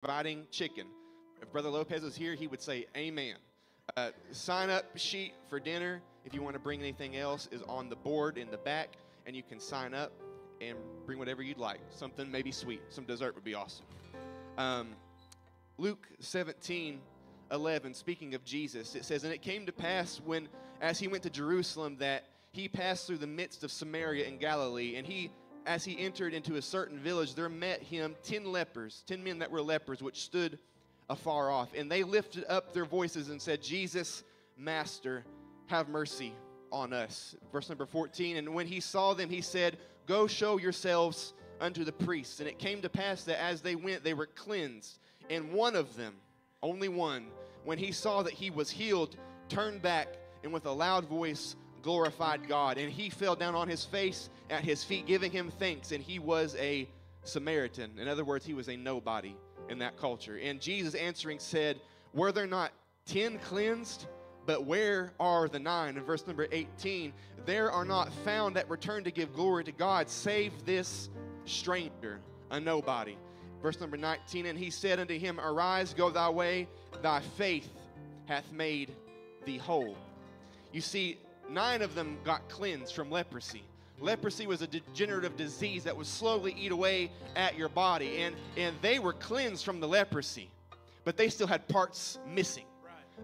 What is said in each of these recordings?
providing chicken. If Brother Lopez was here, he would say, Amen. Uh, sign up sheet for dinner. If you want to bring anything else, is on the board in the back, and you can sign up and bring whatever you'd like. Something maybe sweet. Some dessert would be awesome. Um, Luke 17, 11, speaking of Jesus, it says, And it came to pass when, as he went to Jerusalem, that he passed through the midst of Samaria and Galilee, and he as he entered into a certain village, there met him ten lepers, ten men that were lepers, which stood afar off. And they lifted up their voices and said, Jesus, Master, have mercy on us. Verse number 14. And when he saw them, he said, Go show yourselves unto the priests. And it came to pass that as they went, they were cleansed. And one of them, only one, when he saw that he was healed, turned back and with a loud voice glorified God. And he fell down on his face at his feet, giving him thanks. And he was a Samaritan. In other words, he was a nobody in that culture. And Jesus answering said, Were there not ten cleansed? But where are the nine? In verse number 18, there are not found that return to give glory to God, save this stranger, a nobody. Verse number 19, and he said unto him, Arise, go thy way, thy faith hath made thee whole. You see, nine of them got cleansed from leprosy. Leprosy was a degenerative disease that would slowly eat away at your body, and, and they were cleansed from the leprosy, but they still had parts missing.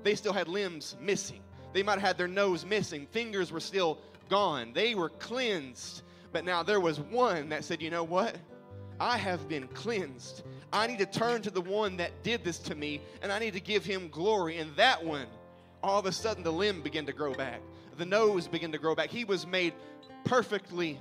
They still had limbs missing. They might have had their nose missing. Fingers were still gone. They were cleansed, but now there was one that said, You know what? I have been cleansed. I need to turn to the one that did this to me, and I need to give him glory. And that one, all of a sudden, the limb began to grow back the nose began to grow back. He was made perfectly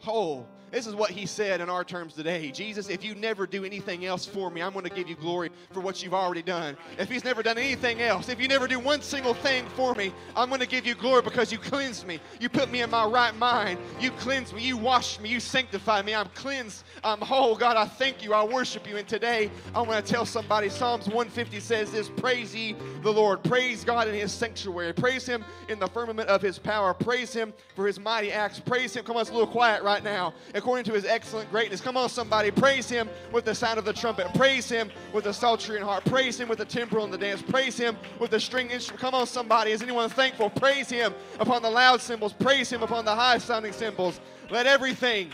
whole. This is what he said in our terms today. Jesus, if you never do anything else for me, I'm going to give you glory for what you've already done. If he's never done anything else, if you never do one single thing for me, I'm going to give you glory because you cleansed me. You put me in my right mind. You cleansed me. You washed me. You sanctified me. I'm cleansed. I'm whole. God, I thank you. I worship you. And today, I want to tell somebody Psalms 150 says this Praise ye the Lord. Praise God in his sanctuary. Praise him in the firmament of his power. Praise him for his mighty acts. Praise him. Come on, it's a little quiet right now according to his excellent greatness. Come on, somebody. Praise him with the sound of the trumpet. Praise him with the psaltery and harp. Praise him with the timbrel and the dance. Praise him with the string instrument. Come on, somebody. Is anyone thankful? Praise him upon the loud cymbals. Praise him upon the high sounding cymbals. Let everything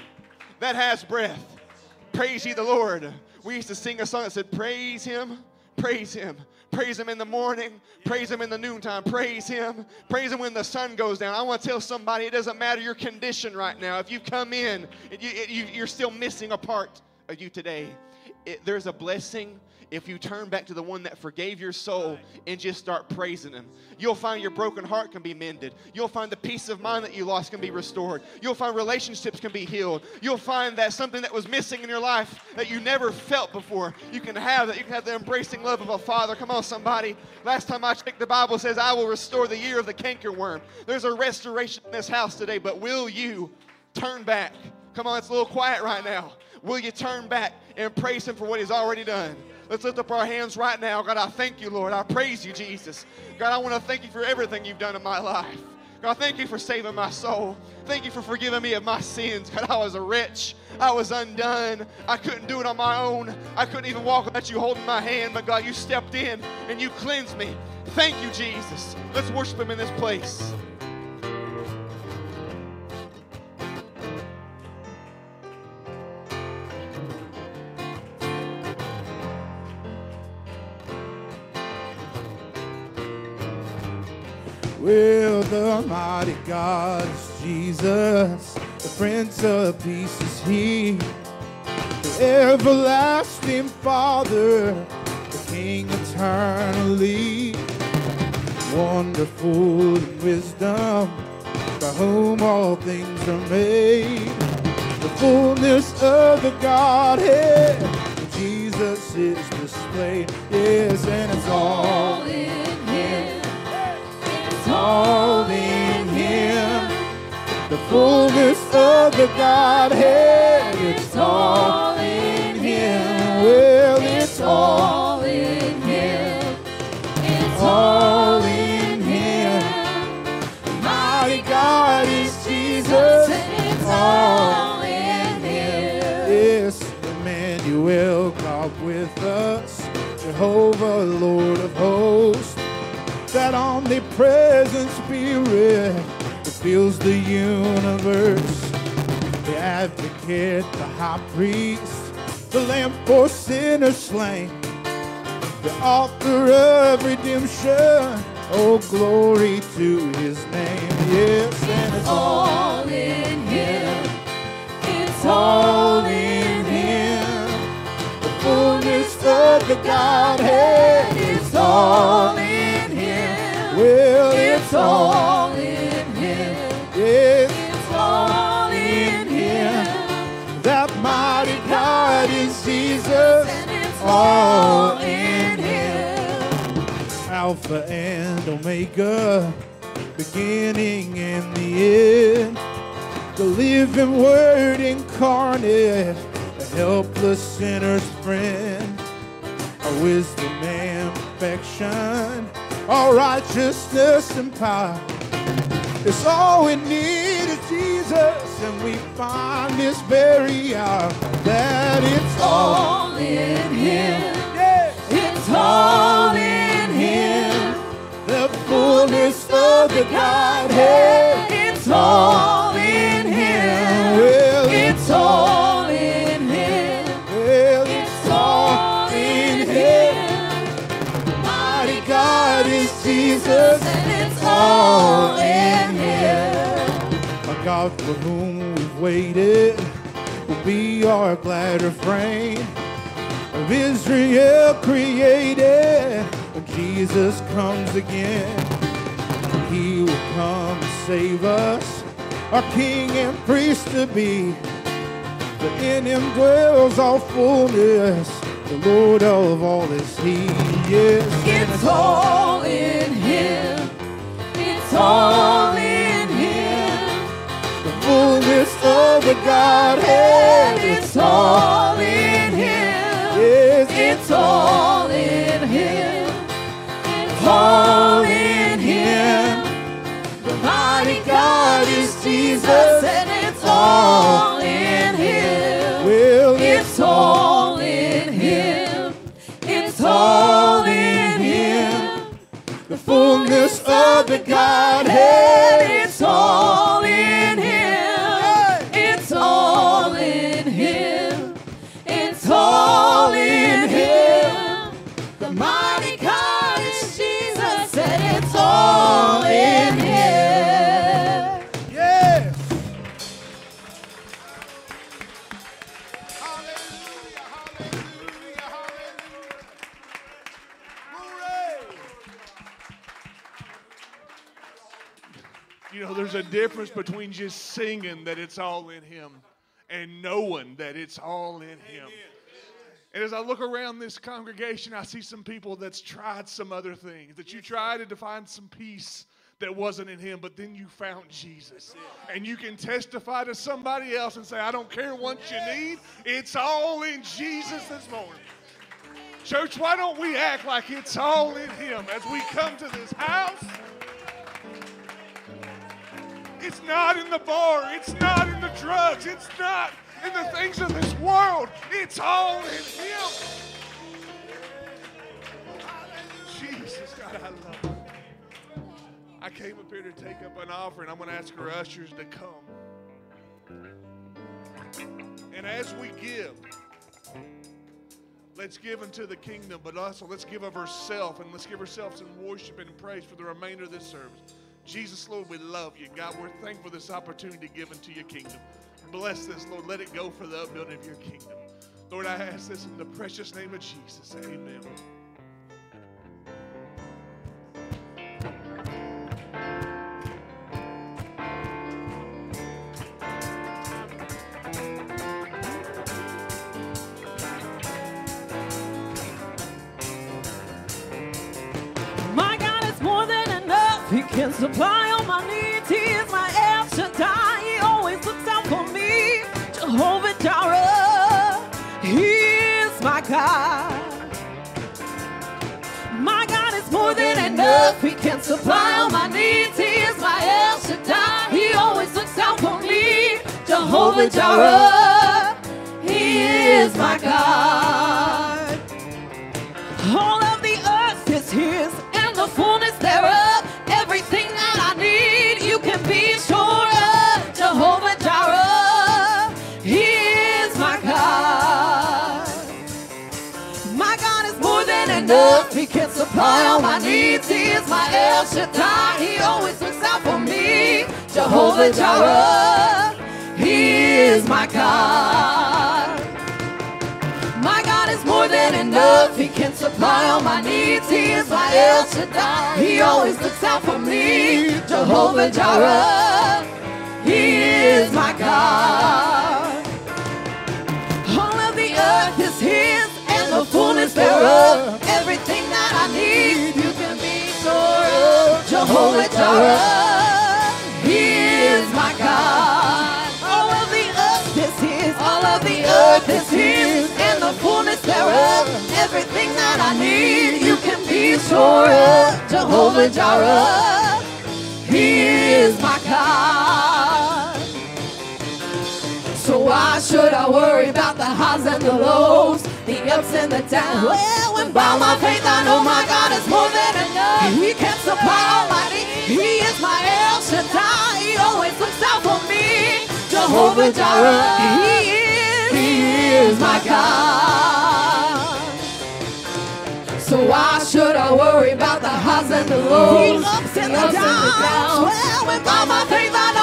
that has breath praise ye the Lord. We used to sing a song that said, Praise him, praise him, Praise Him in the morning. Praise Him in the noontime. Praise Him. Praise Him when the sun goes down. I want to tell somebody it doesn't matter your condition right now. If you come in, you, you're still missing a part of you today. It, there's a blessing if you turn back to the one that forgave your soul and just start praising him. You'll find your broken heart can be mended. You'll find the peace of mind that you lost can be restored. You'll find relationships can be healed. You'll find that something that was missing in your life that you never felt before, you can have that. You can have the embracing love of a father. Come on, somebody. Last time I checked, the Bible says, I will restore the year of the cankerworm. There's a restoration in this house today, but will you turn back? Come on, it's a little quiet right now. Will you turn back and praise Him for what He's already done? Let's lift up our hands right now. God, I thank you, Lord. I praise you, Jesus. God, I want to thank you for everything you've done in my life. God, thank you for saving my soul. Thank you for forgiving me of my sins. God, I was a wretch. I was undone. I couldn't do it on my own. I couldn't even walk without you holding my hand. But God, you stepped in and you cleansed me. Thank you, Jesus. Let's worship Him in this place. Well, the mighty God is Jesus, the Prince of Peace is He, the everlasting Father, the King eternally, wonderful in wisdom, by whom all things are made, the fullness of the Godhead, Jesus is displayed, yes, and it's all in all in Him. The fullness of the Godhead, it's all in Him. Well, it's all in Him. It's all in Him. Mighty God is Jesus. It's all in Him. Yes, Emmanuel, God with us. Jehovah, Lord of hosts, that omnipresent spirit that fills the universe. The advocate, the high priest, the lamb for sinners slain, the author of redemption. Oh, glory to his name. Yes, and it's all, in Him. It's all in Him. the fullness of the Godhead. is all. Well, It's all in Him. It's all in Him. that mighty God is Jesus. And it's all in Him. Alpha and Omega, beginning and the end. The living word incarnate, a helpless sinner's friend. Our wisdom and perfection, our righteousness and power. It's all we need is Jesus, and we find this very hour that it's all. All in Him. Yes. It's all in Him. The fullness of the Godhead. It's all in Him. Well, It's all Jesus. And it's all in Him. A God for whom we've waited will be our glad refrain. Of Israel created when Jesus comes again. He will come and save us, our King and priest to be. For in him dwells all fullness, the Lord of all is he. Yes, It's all in Him. It's all in Him. the fullness of the Godhead. It's all in Him. Yes, It's all in Him. It's all in Him. The mighty God is Jesus, and it's all in Him. well, It's all in Him. It's all in Him. the fullness of the Godhead. Difference between just singing that it's all in Him and knowing that it's all in Him. And as I look around this congregation, I see some people that's tried some other things, that you tried to find some peace that wasn't in Him, but then you found Jesus. And you can testify to somebody else and say, I don't care what you need, it's all in Jesus this morning. Church, why don't we act like it's all in Him as we come to this house? It's not in the bar. It's not in the drugs. It's not in the things of this world. It's all in Him. Jesus, God, I love you. I came up here to take up an offering. I'm going to ask our ushers to come. And as we give, let's give unto the kingdom, but also let's give of ourselves and let's give ourselves in worship and praise for the remainder of this service. Jesus, Lord, we love you. God, we're thankful for this opportunity given to your kingdom. Bless this, Lord. Let it go for the upbuilding of your kingdom. Lord, I ask this in the precious name of Jesus. Amen. Can supply all my needs. He is my El Shaddai. He always looks out for me. Jehovah Jireh. He is my God. My God is more than enough. He can supply all my needs. He is my El Shaddai. He always looks out for me. Jehovah Jireh. He is my God. All of the earth is his and the fullness enough. He can supply all my needs. He is my El Shaddai. He always looks out for me. Jehovah Jireh, he is my God. My God is more than enough. He can supply all my needs. He is my El Shaddai. He always looks out for me. Jehovah Jireh. He is my God. Fullness thereof. Everything that I need, you can be sure of. Jehovah Jireh. He is my God. All of the earth is His. All of the earth is His and the fullness thereof. Everything that I need, you can be sure of. Jehovah Jireh. He is my God. So why should I worry about the highs and the lows, the ups and the downs? Well, when by my faith I know my God is more than enough. He can supply all my needs. He is my El Shaddai. He always looks out for me. Jehovah Jireh. He is. He is my God. So why should I worry about the highs and the lows, the ups and the downs? Well, when by my faith I know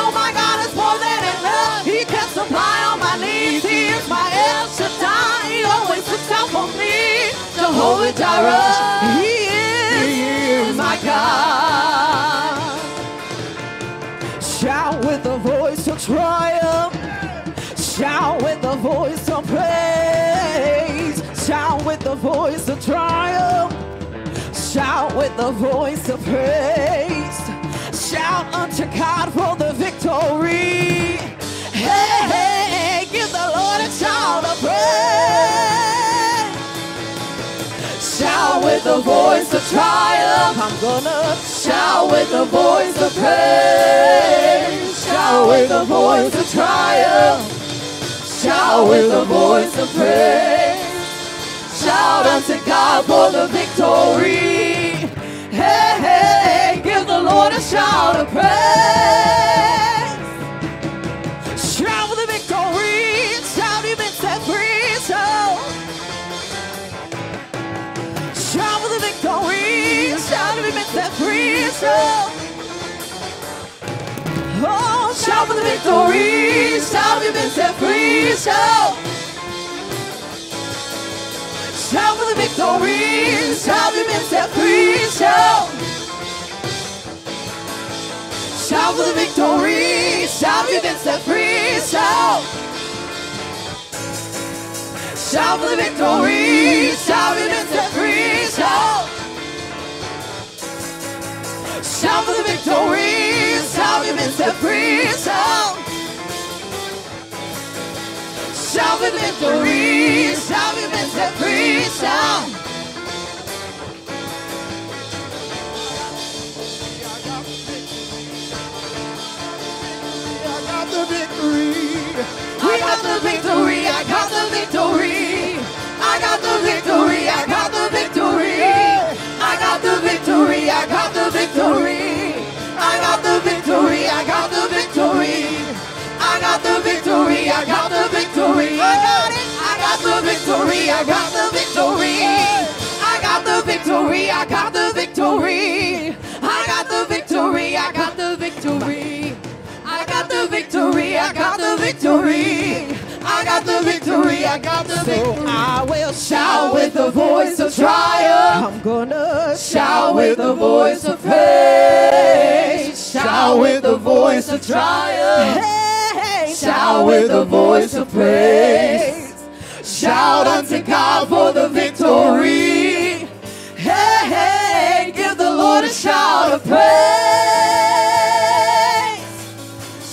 Jehovah Jireh. He is, he is my God. Shout with a voice of triumph. Shout with a voice of praise. Shout with the voice of triumph. Shout with the voice of praise. Shout unto God for the victory. Hey, hey, give the Lord a shout of praise. Shout with the voice of triumph. I'm gonna shout with the voice of praise. Shout with the voice of triumph. Shout with the voice of praise. Shout unto God for the victory. Hey, hey, give the Lord a shout of praise. Shout. Oh, shout for the victory. Shout, you've been set free. Shout. Shout for the victory. Shout, you've been set free. Shout. Shout for the victory. Shout, you've been set free. Shout. Shout for the victory. Shout, you've been set free. Shout. Shout for the victory. Shout, you've been set free. Shout. Shout for the victory. Oh. Shout, you've been set free. Shout. Oh. I got the victory. I got the victory. I got the victory. I got the victory. I got the victory. I got the victory. I got I got the victory. I got it. I got the victory. I got the victory. I got the victory. I got the victory. I got the victory. I got the victory. I got the victory. I got the victory. I got the victory. I got the victory. I will shout with the voice of triumph. I'm gonna shout with the voice of praise. Shout with the voice of triumph. Shout with the voice of praise. Shout unto God for the victory. Hey, hey, give the Lord a shout of praise.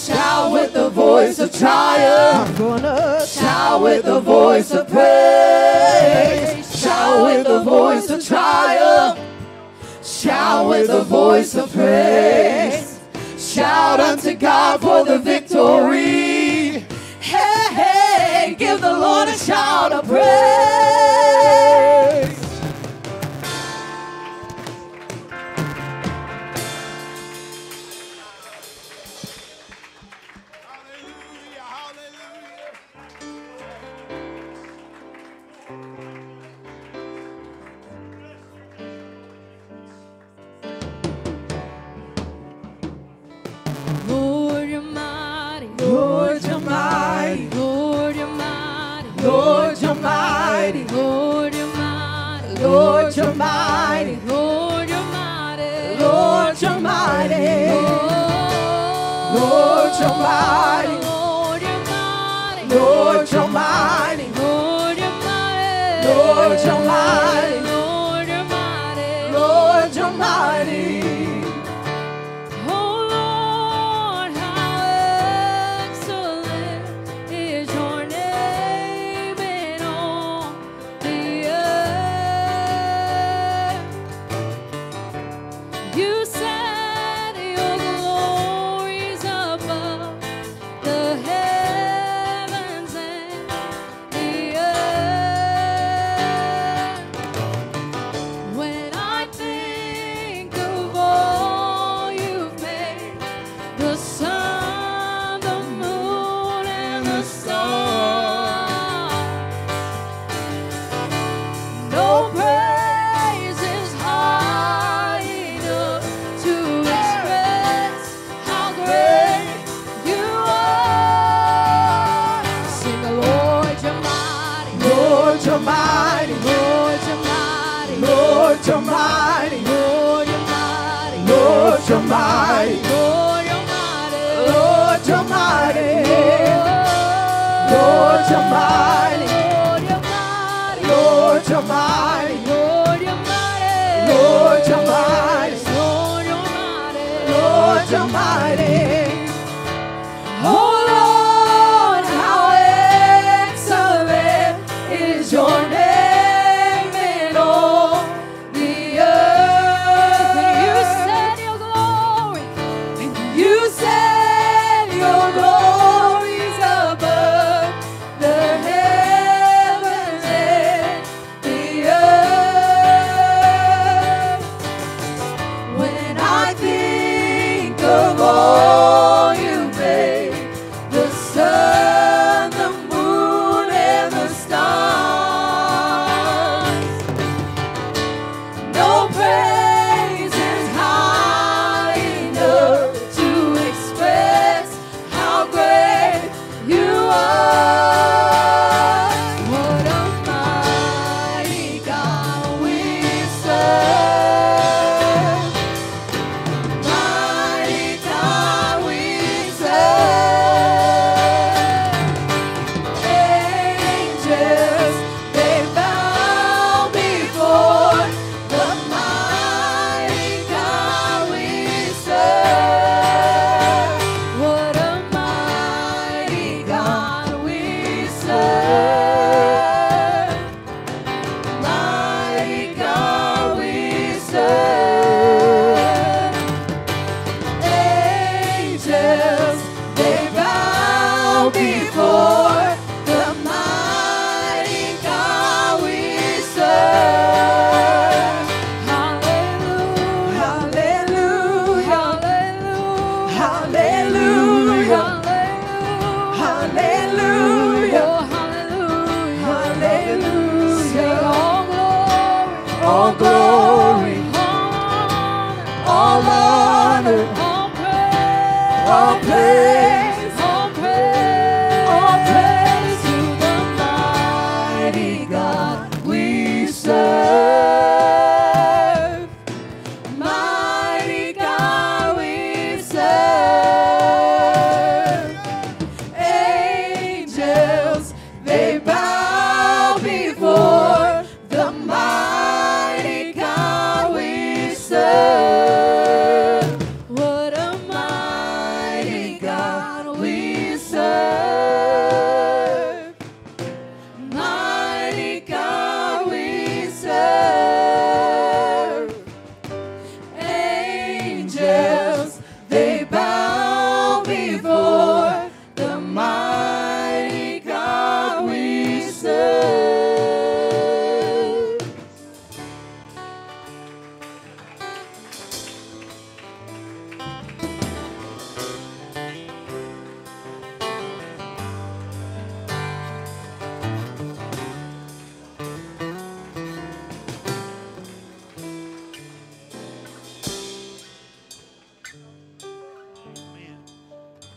Shout with the voice of triumph. Shout with the voice of praise. Shout with the voice of triumph. Shout with the voice of praise. Shout unto God for the victory. Give the Lord a shout of praise.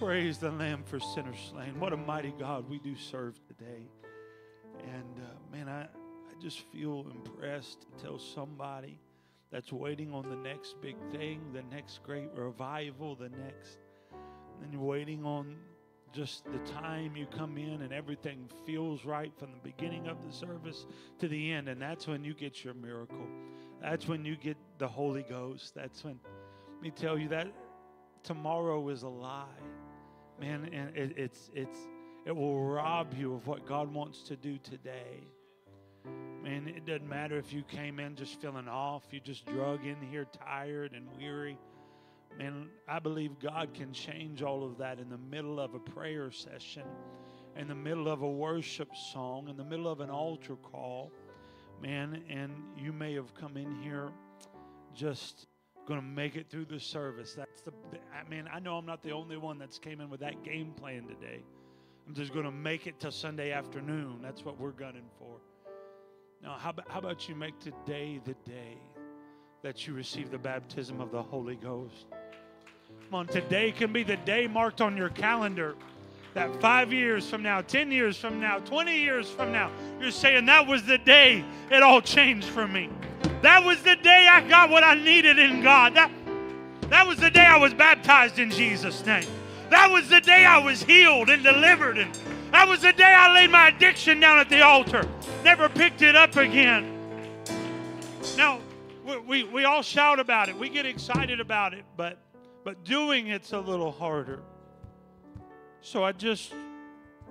Praise the Lamb for sinners slain. What a mighty God we do serve today. And uh, man, I, I just feel impressed to tell somebody that's waiting on the next big thing, the next great revival, the next, and you're waiting on just the time you come in and everything feels right from the beginning of the service to the end. And that's when you get your miracle. That's when you get the Holy Ghost. That's when, let me tell you that tomorrow is a lie. Man, and it, it's, it's, it will rob you of what God wants to do today. Man, it doesn't matter if you came in just feeling off, you just drug in here tired and weary. Man, I believe God can change all of that in the middle of a prayer session, in the middle of a worship song, in the middle of an altar call. Man, and you may have come in here just going to make it through the service. That's the I mean, I know I'm not the only one that's came in with that game plan today. I'm just going to make it to Sunday afternoon. That's what we're gunning for. Now, how about, how about you make today the day that you receive the baptism of the Holy Ghost? Come on, today can be the day marked on your calendar that five years from now, 10 years from now, 20 years from now, you're saying that was the day it all changed for me. That was the day I got what I needed in God. That, that was the day I was baptized in Jesus' name. That was the day I was healed and delivered. And that was the day I laid my addiction down at the altar. Never picked it up again. Now, we, we, we all shout about it. We get excited about it, but but doing it's a little harder. So I just,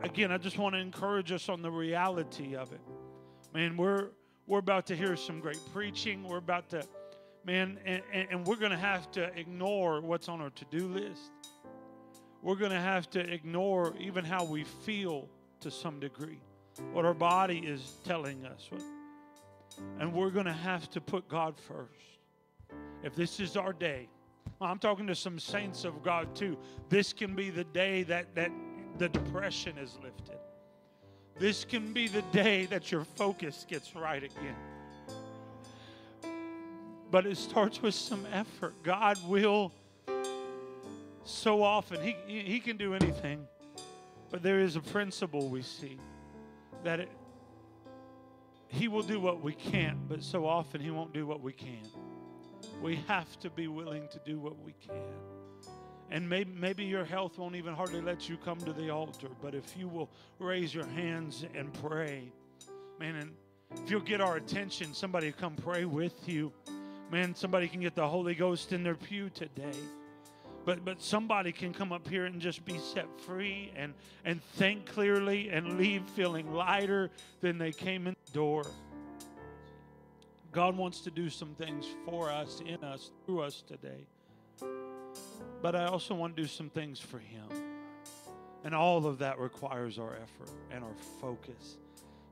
again, I just want to encourage us on the reality of it. Man, we're we're about to hear some great preaching. We're about to, man, and, and we're going to have to ignore what's on our to-do list. We're going to have to ignore even how we feel to some degree, what our body is telling us. And we're going to have to put God first. If this is our day, I'm talking to some saints of God too. This can be the day that, that the depression is lifted. This can be the day that your focus gets right again. But it starts with some effort. God will so often, He, he can do anything. But there is a principle we see that it, He will do what we can't, but so often He won't do what we can. We have to be willing to do what we can. And maybe, maybe your health won't even hardly let you come to the altar, but if you will raise your hands and pray, man, and if you'll get our attention, somebody come pray with you. Man, somebody can get the Holy Ghost in their pew today. But, but somebody can come up here and just be set free and, and think clearly and leave feeling lighter than they came in the door. God wants to do some things for us, in us, through us today. But I also want to do some things for Him. And all of that requires our effort and our focus.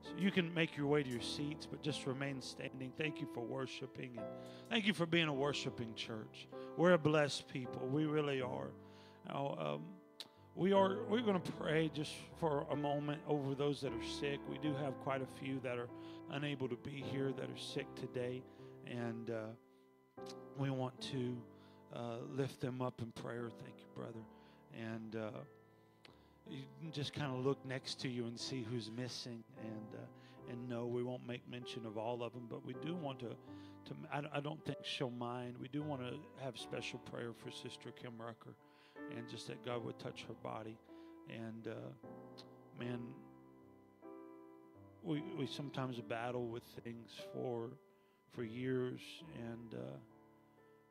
So you can make your way to your seats, but just remain standing. Thank you for worshiping. And thank you for being a worshiping church. We're a blessed people. We really are. Now, um, we are we're going to pray just for a moment over those that are sick. We do have quite a few that are unable to be here that are sick today, and uh, we want to uh, lift them up in prayer. Thank you, brother. And uh, you can just kind of look next to you and see who's missing, and uh, and no, we won't make mention of all of them, but we do want to. To, I, I don't think she'll mind. We do want to have special prayer for Sister Kim Rucker and just that God would touch her body. And uh, man, we we sometimes battle with things for for years, and uh,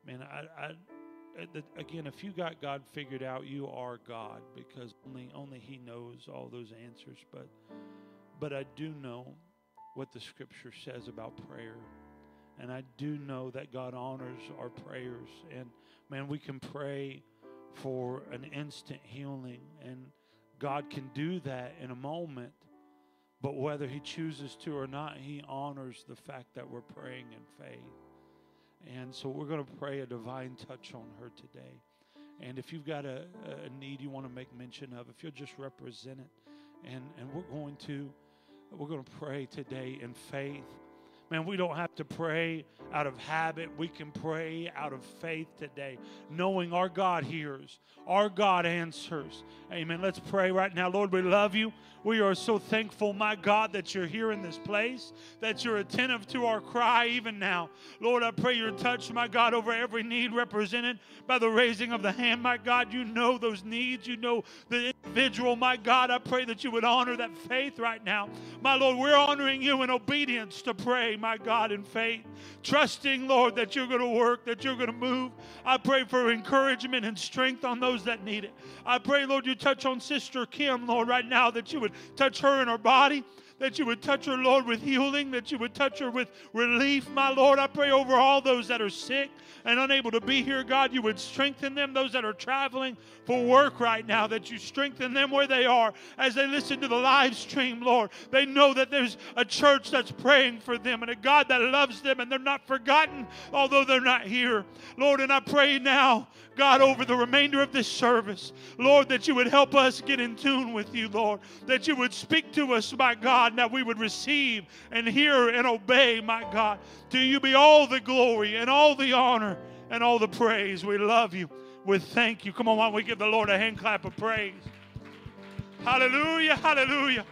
man, I, I again, if you got God figured out, you are God because only only He knows all those answers. But but I do know what the Scripture says about prayer, and I do know that God honors our prayers. And man, we can pray for an instant healing. And God can do that in a moment. But whether He chooses to or not, He honors the fact that we're praying in faith. So we're going to pray a divine touch on her today. And if you've got a, a need you want to make mention of, if you'll just represent it, and, and we're going to we're going to pray today in faith. Man, we don't have to pray out of habit. We can pray out of faith today, knowing our God hears, our God answers. Amen. Let's pray right now. Lord, we love you. We are so thankful, my God, that you're here in this place, that you're attentive to our cry even now. Lord, I pray your touch, my God, over every need represented by the raising of the hand. My God, you know those needs. You know the individual. My God, I pray that you would honor that faith right now. My Lord, we're honoring you in obedience to pray, my God, in faith, trusting, Lord, that you're going to work, that you're going to move. I pray for encouragement and strength on those that need it. I pray, Lord, you touch on Sister Kim, Lord, right now, that you would touch her in her body that you would touch her, Lord, with healing, that you would touch her with relief, my Lord. I pray over all those that are sick and unable to be here, God, you would strengthen them, those that are traveling for work right now, that you strengthen them where they are as they listen to the live stream, Lord. They know that there's a church that's praying for them and a God that loves them and they're not forgotten, although they're not here. Lord, and I pray now, God, over the remainder of this service, Lord, that you would help us get in tune with you, Lord, that you would speak to us, my God, that we would receive and hear and obey, my God. To you be all the glory and all the honor and all the praise. We love you. We thank you. Come on, why don't we give the Lord a hand clap of praise? Hallelujah, hallelujah.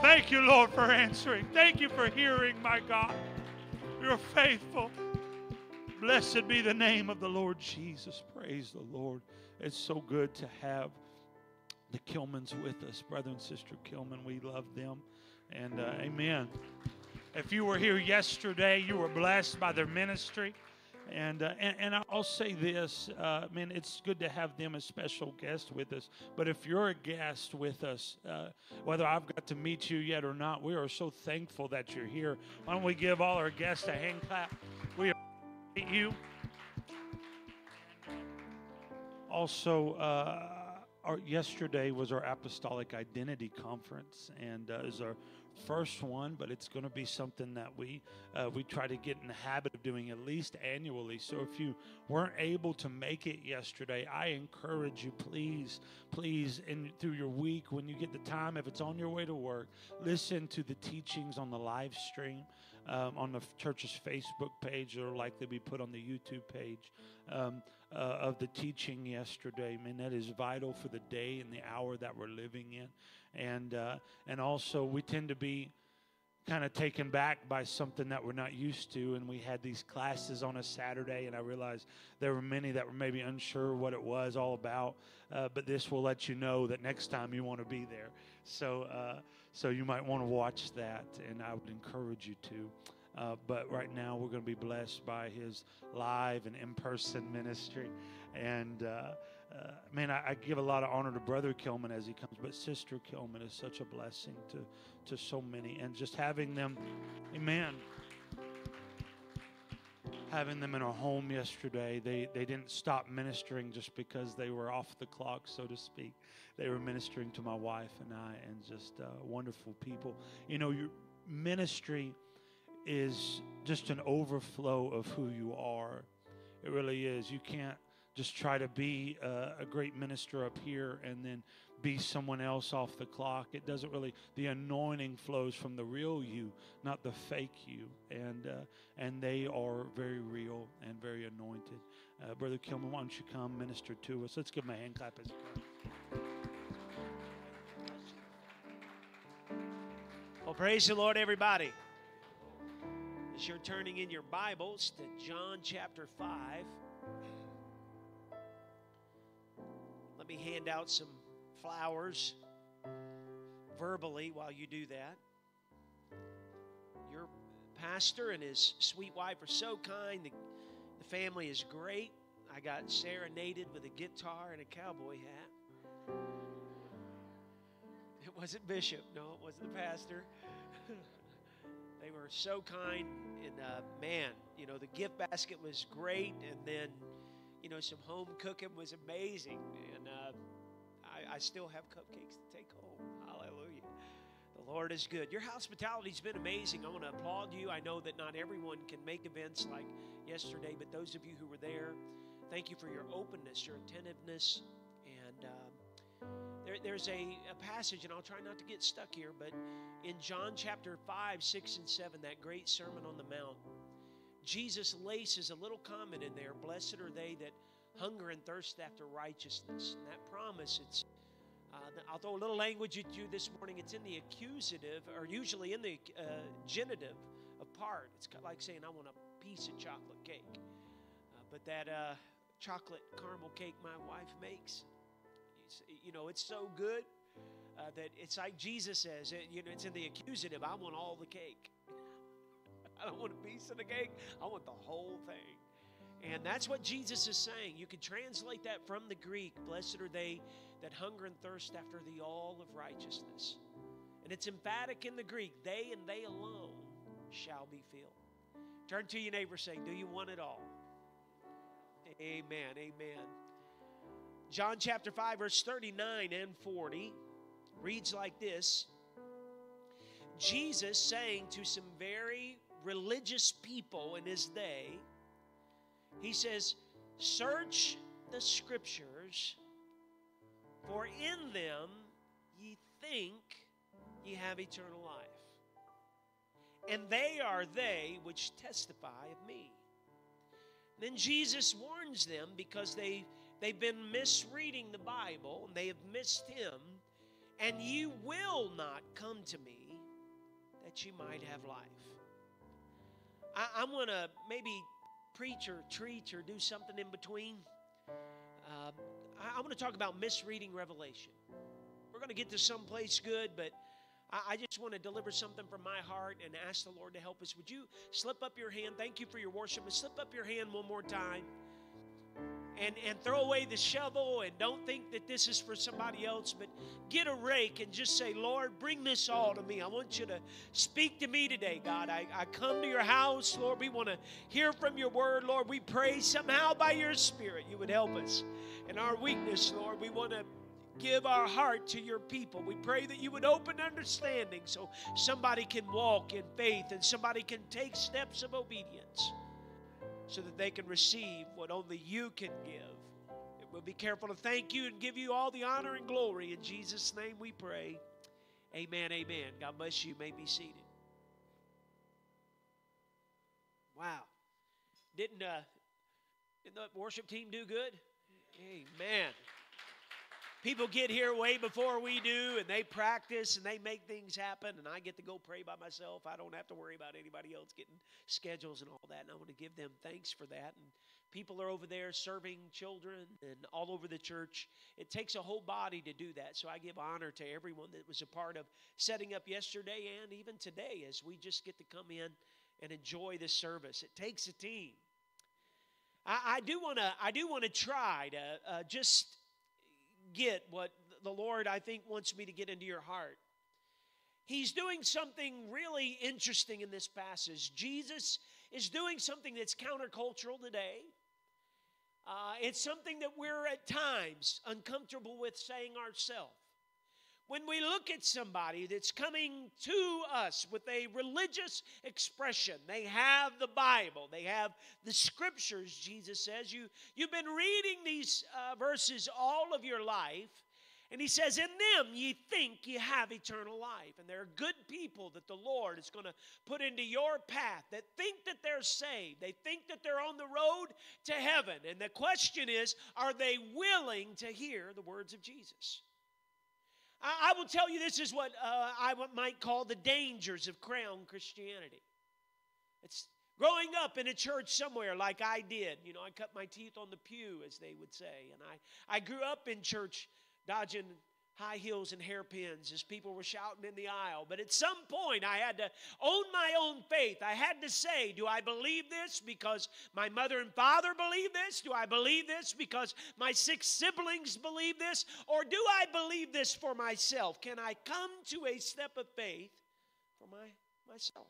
Thank you, Lord, for answering. Thank you for hearing, my God. You're faithful. Blessed be the name of the Lord Jesus. Praise the Lord. It's so good to have the Kilmons with us, brother and sister Kilmon. We love them. And uh, amen. If you were here yesterday, you were blessed by their ministry. And, uh, and, and I'll say this, uh, man, it's good to have them as special guests with us. But if you're a guest with us, uh, whether I've got to meet you yet or not, we are so thankful that you're here. Why don't we give all our guests a hand clap? We appreciate you. Also, uh, our, yesterday was our Apostolic Identity Conference, and uh, is our first one, but it's going to be something that we uh, we try to get in the habit of doing at least annually. So if you weren't able to make it yesterday, I encourage you, please, please, and through your week when you get the time, if it's on your way to work, listen to the teachings on the live stream. Um, on the church's Facebook page, or likely be put on the YouTube page um, uh, of the teaching yesterday. I mean, that is vital for the day and the hour that we're living in. And uh, and also we tend to be kind of taken back by something that we're not used to. And we had these classes on a saturday and i realized there were many that were maybe unsure what it was all about. Uh, but this will let you know that next time you want to be there. So uh, so you might want to watch that and i would encourage you to. Uh, but right now we're going to be blessed by his live and in-person ministry. And uh, uh, man, I, I, give a lot of honor to Brother Kilmon as he comes, but Sister Kilmon is such a blessing to, to so many. And just having them, amen, having them in our home yesterday, they, they didn't stop ministering just because they were off the clock, so to speak. They were ministering to my wife and I, and just uh, wonderful people. You know, your ministry is just an overflow of who you are. It really is. You can't just try to be a, a, great minister up here and then be someone else off the clock. It doesn't really. The anointing flows from the real you, not the fake you, and uh, and they are very real and very anointed. Uh, Brother Kilmon, why don't you come minister to us? Let's give him a hand clap as he Well, praise the Lord, everybody. As you're turning in your Bibles to John chapter 5. Let me hand out some flowers verbally while you do that. Your pastor and his sweet wife are so kind. The, the family is great. I got serenaded with a guitar and a cowboy hat. It wasn't Bishop, no, it wasn't the pastor. they were so kind, and uh, man, you know, the gift basket was great, and then you know, some home cooking was amazing. And uh, I, still have cupcakes to take home. Hallelujah. The Lord is good. Your hospitality's been amazing. I want to applaud you. I know that not everyone can make events like yesterday, but those of you who were there, thank you for your openness, your attentiveness. And um, there, there's a, a passage, and I'll try not to get stuck here, but in John chapter 5, 6, and 7, that great Sermon on the Mount, Jesus laces a little comment in there Blessed are they that hunger and thirst after righteousness. And that promise, it's I'll throw a little language at you this morning. It's in the accusative, or usually in the uh, genitive of part. It's like saying, I want a piece of chocolate cake. Uh, but that uh, chocolate caramel cake my wife makes, you know, it's so good uh, that it's like Jesus says, it, you know, it's in the accusative, I want all the cake. I don't want a piece of the cake, I want the whole thing. And that's what Jesus is saying. You can translate that from the Greek. Blessed are they that hunger and thirst after the all of righteousness. And it's emphatic in the Greek they and they alone shall be filled. Turn to your neighbor say, Do you want it all? Amen. Amen. John chapter 5, verse 39 and 40 reads like this Jesus saying to some very religious people in his day, He says, Search the scriptures for in them ye think ye have eternal life. And they are they which testify of me. Then Jesus warns them because they, they've been misreading the Bible and they have missed him. And you will not come to me that you might have life. I, I'm going to maybe preach or treat or do something in between. Uh, I, I want to talk about misreading Revelation. We're going to get to someplace good, but I, I just want to deliver something from my heart and ask the Lord to help us. Would you slip up your hand? Thank you for your worship, but slip up your hand one more time and, and throw away the shovel and don't think that this is for somebody else, but get a rake and just say, Lord, bring this all to me. I want you to speak to me today, God. I, I come to your house, Lord. We want to hear from your word, Lord. We pray somehow by your spirit you would help us. In our weakness, Lord, we want to give our heart to your people. We pray that you would open understanding so somebody can walk in faith and somebody can take steps of obedience so that they can receive what only you can give. And we'll be careful to thank you and give you all the honor and glory. In Jesus' name we pray. Amen, amen. God bless you. you may be seated. Wow. Didn't, uh, didn't the worship team do good? Amen. People get here way before we do, and they practice and they make things happen, and I get to go pray by myself. I don't have to worry about anybody else getting schedules and all that, and I want to give them thanks for that. And people are over there serving children and all over the church. It takes a whole body to do that, so I give honor to everyone that was a part of setting up yesterday and even today as we just get to come in and enjoy this service. It takes a team. I, do want to. I do want to try to uh, just get what the Lord, I think, wants me to get into your heart. He's doing something really interesting in this passage. Jesus is doing something that's countercultural today. Uh, it's something that we're at times uncomfortable with saying ourselves. When we look at somebody that's coming to us with a religious expression, they have the Bible, they have the scriptures, Jesus says. You, you've been reading these uh, verses all of your life, and he says, In them ye think ye have eternal life. And there are good people that the Lord is going to put into your path that think that they're saved. They think that they're on the road to heaven. And the question is, are they willing to hear the words of Jesus? I, I will tell you this is what uh, I might call the dangers of crown Christianity. It's growing up in a church somewhere like I did. You know, I cut my teeth on the pew, as they would say. And I, I grew up in church dodging high heels and hairpins as people were shouting in the aisle. But at some point, I had to own my own faith. I had to say, Do I believe this because my mother and father believe this? Do I believe this because my six siblings believe this? Or do I believe this for myself? Can I come to a step of faith for my, myself?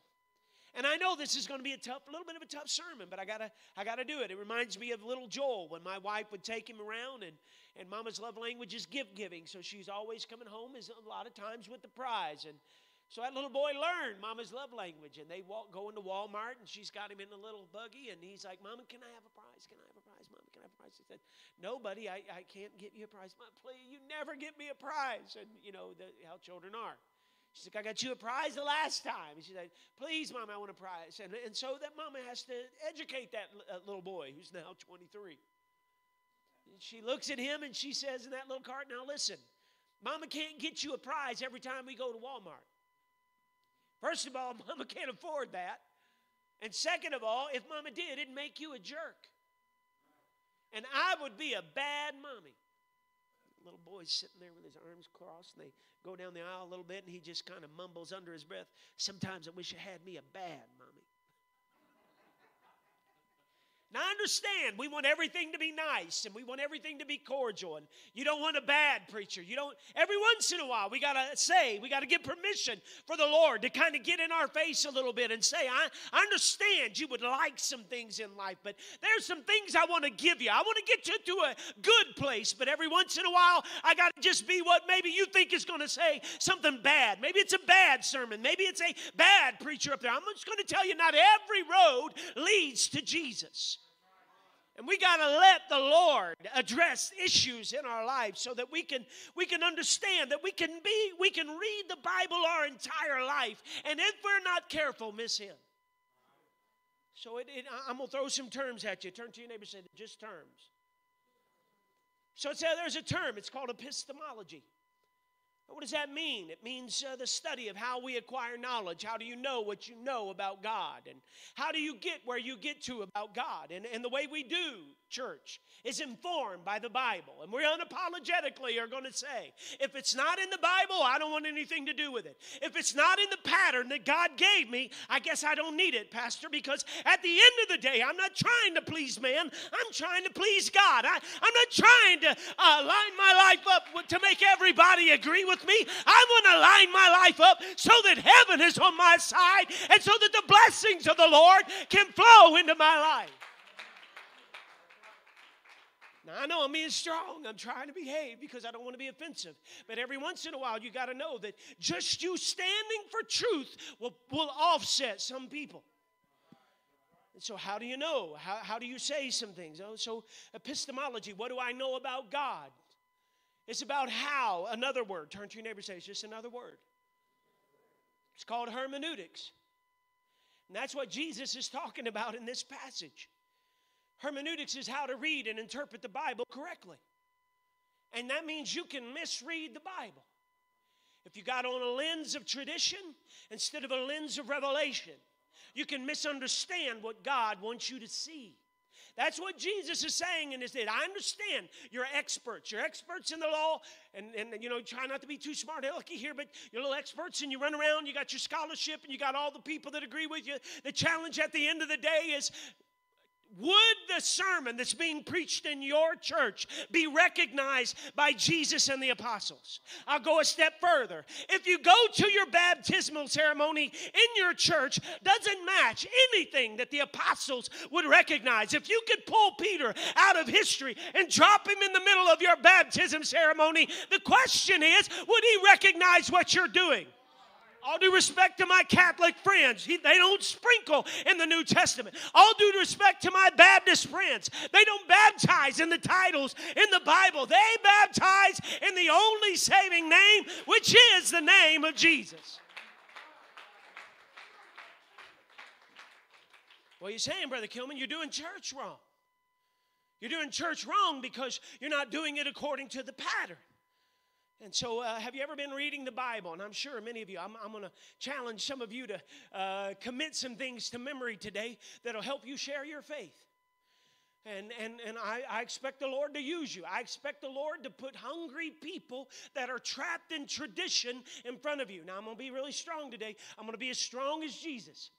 And I know this is going to be a tough, a little bit of a tough sermon, but I gotta, I gotta do it. It reminds me of little Joel when my wife would take him around, and and Mama's love language is gift giving, so she's always coming home is a lot of times with the prize. And so that little boy learned Mama's love language, and they walk go into Walmart, and she's got him in a little buggy, and he's like, "Mama, can I have a prize? Can I have a prize? Mama, can I have a prize?" She said, "Nobody, I, I can't get you a prize. Mom, please, you never get me a prize." And you know the, how children are. She's like, I got you a prize the last time. And she's like, please, mom, I want a prize. And, and so that mama has to educate that uh, little boy who's now 23. She looks at him and she says in that little cart, now listen, mama can't get you a prize every time we go to Walmart. First of all, mama can't afford that. And second of all, if mama did, it'd make you a jerk. And I would be a bad mommy little boy's sitting there with his arms crossed, and they go down the aisle a little bit, and he just kind of mumbles under his breath, Sometimes I wish I had me a bad mommy. Now, I understand we want everything to be nice and we want everything to be cordial, and you don't want a bad preacher. You don't, every once in a while, we got to say, we got to get permission for the Lord to kind of get in our face a little bit and say, I, I understand you would like some things in life, but there's some things I want to give you. I want to get you to a good place, but every once in a while, I got to just be what maybe you think is going to say something bad. Maybe it's a bad sermon. Maybe it's a bad preacher up there. I'm just going to tell you, not every road leads to Jesus. And we got to let the Lord address issues in our life so that we can we can understand that we can be we can read the Bible our entire life and if we're not careful miss him. So it, it, I'm going to throw some terms at you. Turn to your neighbor and say just terms. So it's, there's a term. It's called epistemology. What does that mean? It means uh, the study of how we acquire knowledge. How do you know what you know about God? And how do you get where you get to about God? And, and the way we do church is informed by the Bible. And we unapologetically are going to say, if it's not in the Bible, I don't want anything to do with it. If it's not in the pattern that God gave me, I guess I don't need it, Pastor, because at the end of the day, I'm not trying to please man, I'm trying to please God. I, am not trying to uh, line my life up to make everybody agree with me. I want to line my life up so that heaven is on my side and so that the blessings of the Lord can flow into my life. Now, I know I'm being strong. I'm trying to behave because I don't want to be offensive. But every once in a while, you got to know that just you standing for truth will, will offset some people. And so, how do you know? How, how do you say some things? Oh, so, epistemology what do I know about God? It's about how, another word. Turn to your neighbor say, it's just another word. It's called hermeneutics. And that's what Jesus is talking about in this passage. Hermeneutics is how to read and interpret the Bible correctly. And that means you can misread the Bible. If you got on a lens of tradition instead of a lens of revelation, you can misunderstand what God wants you to see. That's what Jesus is saying in this day. I understand you're experts. You're experts in the law, and, and you know, try not to be too smart alecky here, but you're little experts and you run around, you got your scholarship, and you got all the people that agree with you. The challenge at the end of the day is would the sermon that's being preached in your church be recognized by Jesus and the apostles? I'll go a step further. If you go to your baptismal ceremony in your church, doesn't match anything that the apostles would recognize. If you could pull Peter out of history and drop him in the middle of your baptism ceremony, the question is, would he recognize what you're doing? All due respect to my Catholic friends, he, they don't sprinkle in the New Testament. All due respect to my Baptist friends, they don't baptize in the titles in the Bible. They baptize in the only saving name, which is the name of Jesus. Well, you're saying, Brother Kilmon, you're doing church wrong. You're doing church wrong because you're not doing it according to the pattern. And so, uh, have you ever been reading the Bible? And I'm sure many of you, I'm, I'm going to challenge some of you to uh, commit some things to memory today that'll help you share your faith. And, and, and I, I expect the Lord to use you. I expect the Lord to put hungry people that are trapped in tradition in front of you. Now, I'm going to be really strong today. I'm going to be as strong as Jesus.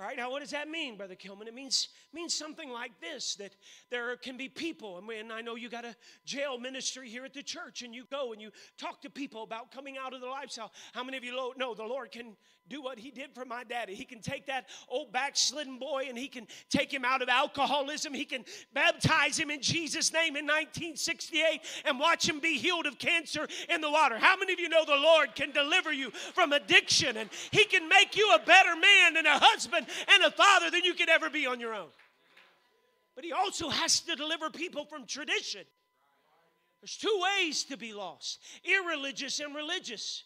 All right, now what does that mean, Brother Kilmon? It means means something like this: that there can be people, and I know you got a jail ministry here at the church, and you go and you talk to people about coming out of the lifestyle. How many of you know the Lord can do what He did for my daddy? He can take that old backslidden boy and He can take him out of alcoholism. He can baptize him in Jesus' name in 1968 and watch him be healed of cancer in the water. How many of you know the Lord can deliver you from addiction and He can make you a better man and a husband and a father than you could ever be on your own. But he also has to deliver people from tradition. There's two ways to be lost irreligious and religious.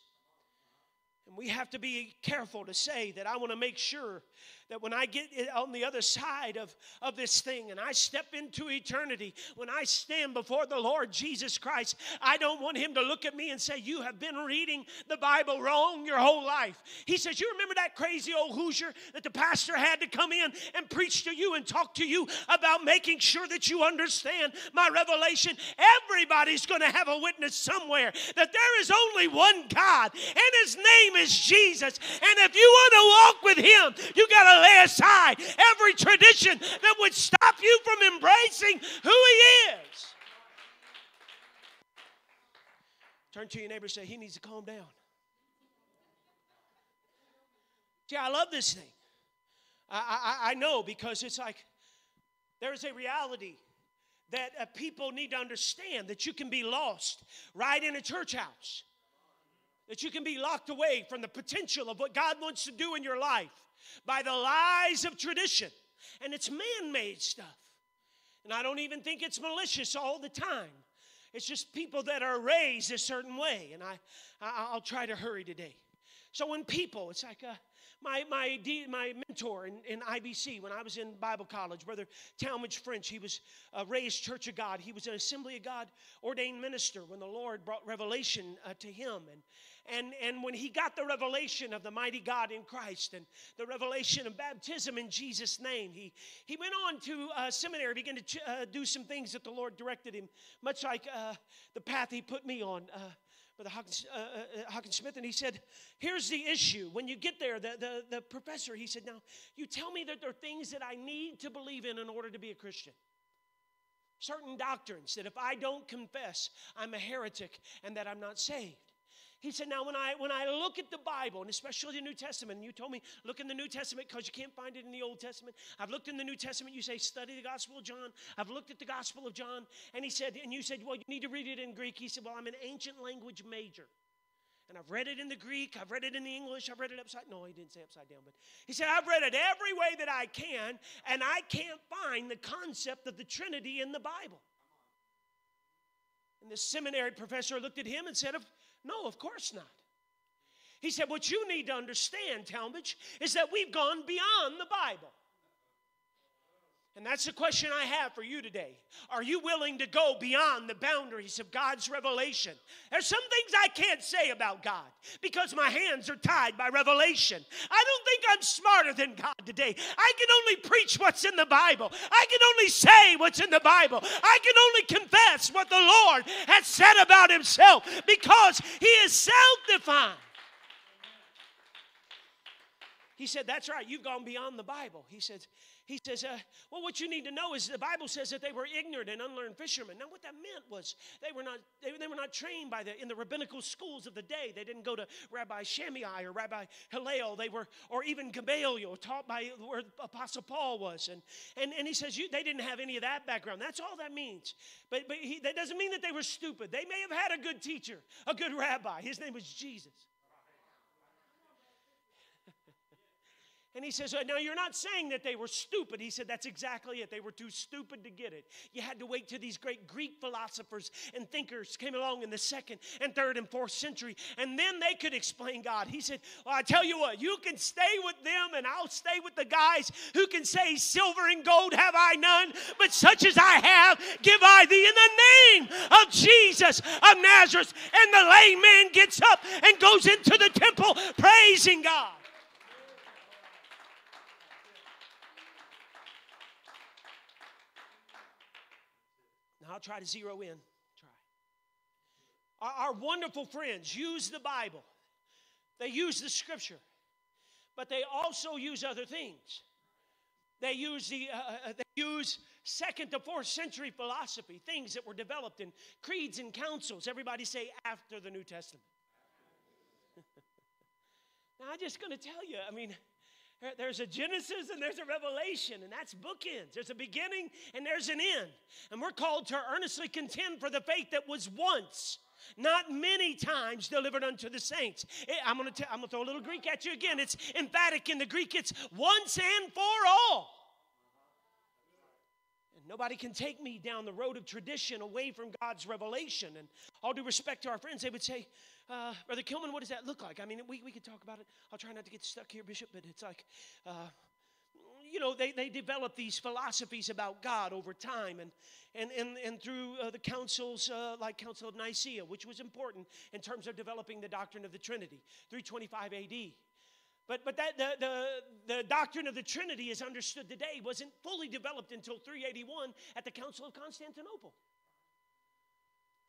And we have to be careful to say that I want to make sure that when I get on the other side of, of this thing and I step into eternity, when I stand before the Lord Jesus Christ, I don't want Him to look at me and say, You have been reading the Bible wrong your whole life. He says, You remember that crazy old Hoosier that the pastor had to come in and preach to you and talk to you about making sure that you understand my revelation? Everybody's going to have a witness somewhere that there is only one God, and His name is Jesus. And if you want to walk with Him, you got to aside every tradition that would stop you from embracing who He is. Turn to your neighbor and say, He needs to calm down. See, I love this thing. I, I, I know because it's like there is a reality that uh, people need to understand that you can be lost right in a church house, that you can be locked away from the potential of what God wants to do in your life by the lies of tradition. And it's man made stuff. And I don't even think it's malicious all the time. It's just people that are raised a certain way. And I, I, will try to hurry today. So when people, it's like a, my, my, my mentor in, in IBC when I was in Bible college, Brother Talmadge French, he was raised Church of God. He was an Assembly of God ordained minister when the Lord brought revelation uh, to him. And, and, and when he got the revelation of the mighty God in Christ and the revelation of baptism in Jesus' name, he, he went on to uh, seminary, began to uh, do some things that the Lord directed him, much like uh, the path he put me on. Uh, Brother Hawkins, uh, uh, Hawkins Smith, and he said, Here's the issue. When you get there, the, the, the professor, he said, Now, you tell me that there are things that I need to believe in in order to be a Christian. Certain doctrines that if I don't confess, I'm a heretic and that I'm not saved. He said, Now, when I, when I look at the Bible, and especially the New Testament, and you told me, look in the New Testament because you can't find it in the Old Testament. I've looked in the New Testament. You say, study the Gospel of John. I've looked at the Gospel of John. And he said, and you said, well, you need to read it in Greek. He said, well, I'm an ancient language major. And I've read it in the Greek, I've read it in the English, I've read it upside No, he didn't say upside down, but he said, I've read it every way that I can, and I can't find the concept of the Trinity in the Bible. And the seminary professor looked at him and said, no, of course not. He said, What you need to understand, Talmadge, is that we've gone beyond the Bible. And that's the question I have for you today. Are you willing to go beyond the boundaries of God's revelation? There's some things I can't say about God because my hands are tied by revelation. I don't think I'm smarter than God today. I can only preach what's in the Bible, I can only say what's in the Bible, I can only confess what the Lord has said about Himself because He is self defined. He said, That's right, you've gone beyond the Bible. He said, he says, uh, Well, what you need to know is the Bible says that they were ignorant and unlearned fishermen. Now, what that meant was they were not, they, they were not trained by the, in the rabbinical schools of the day. They didn't go to Rabbi Shammai or Rabbi Hillel. They were, or even Gamaliel, taught by where Apostle Paul was. And, and, and he says, you, They didn't have any of that background. That's all that means. But, but he, that doesn't mean that they were stupid. They may have had a good teacher, a good rabbi. His name was Jesus. And he says, Now you're not saying that they were stupid. He said, That's exactly it. They were too stupid to get it. You had to wait till these great Greek philosophers and thinkers came along in the second and third and fourth century, and then they could explain God. He said, Well, I tell you what, you can stay with them, and I'll stay with the guys who can say, Silver and gold have I none, but such as I have, give I thee in the name of Jesus of Nazareth. And the lame man gets up and goes into the temple praising God. I'll try to zero in. Try. Our, our wonderful friends use the Bible, they use the scripture, but they also use other things. They use the uh, uh, they use second to fourth century philosophy, things that were developed in creeds and councils. Everybody say after the New Testament. now I'm just going to tell you. I mean, there's a Genesis and there's a Revelation, and that's bookends. There's a beginning and there's an end. And we're called to earnestly contend for the faith that was once not many times delivered unto the saints. I'm going to I'm going to throw a little Greek at you again. It's emphatic in the Greek. It's once and for all. And Nobody can take me down the road of tradition away from God's revelation. And all due respect to our friends, they would say, uh, Brother Kilmon, what does that look like? I mean, we, we could talk about it. I'll try not to get stuck here, Bishop, but it's like, uh, you know, they, they develop these philosophies about God over time and, and, and, and through uh, the councils uh, like Council of Nicaea, which was important in terms of developing the doctrine of the Trinity, 325 AD. But, but that, the, the, the doctrine of the Trinity is understood today wasn't fully developed until 381 at the Council of Constantinople.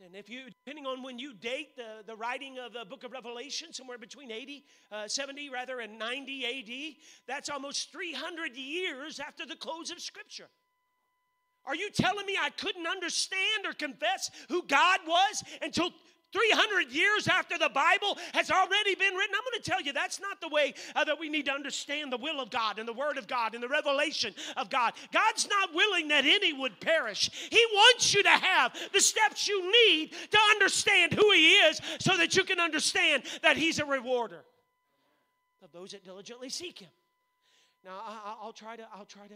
And if you, depending on when you date the, the writing of the book of Revelation, somewhere between 80, uh, 70 rather, and 90 AD, that's almost 300 years after the close of Scripture. Are you telling me I couldn't understand or confess who God was until 300 years after the Bible has already been written. I'm going to tell you that's not the way uh, that we need to understand the will of God and the Word of God and the revelation of God. God's not willing that any would perish. He wants you to have the steps you need to understand who He is so that you can understand that He's a rewarder of those that diligently seek Him. Now, I, I'll try to, I'll try to,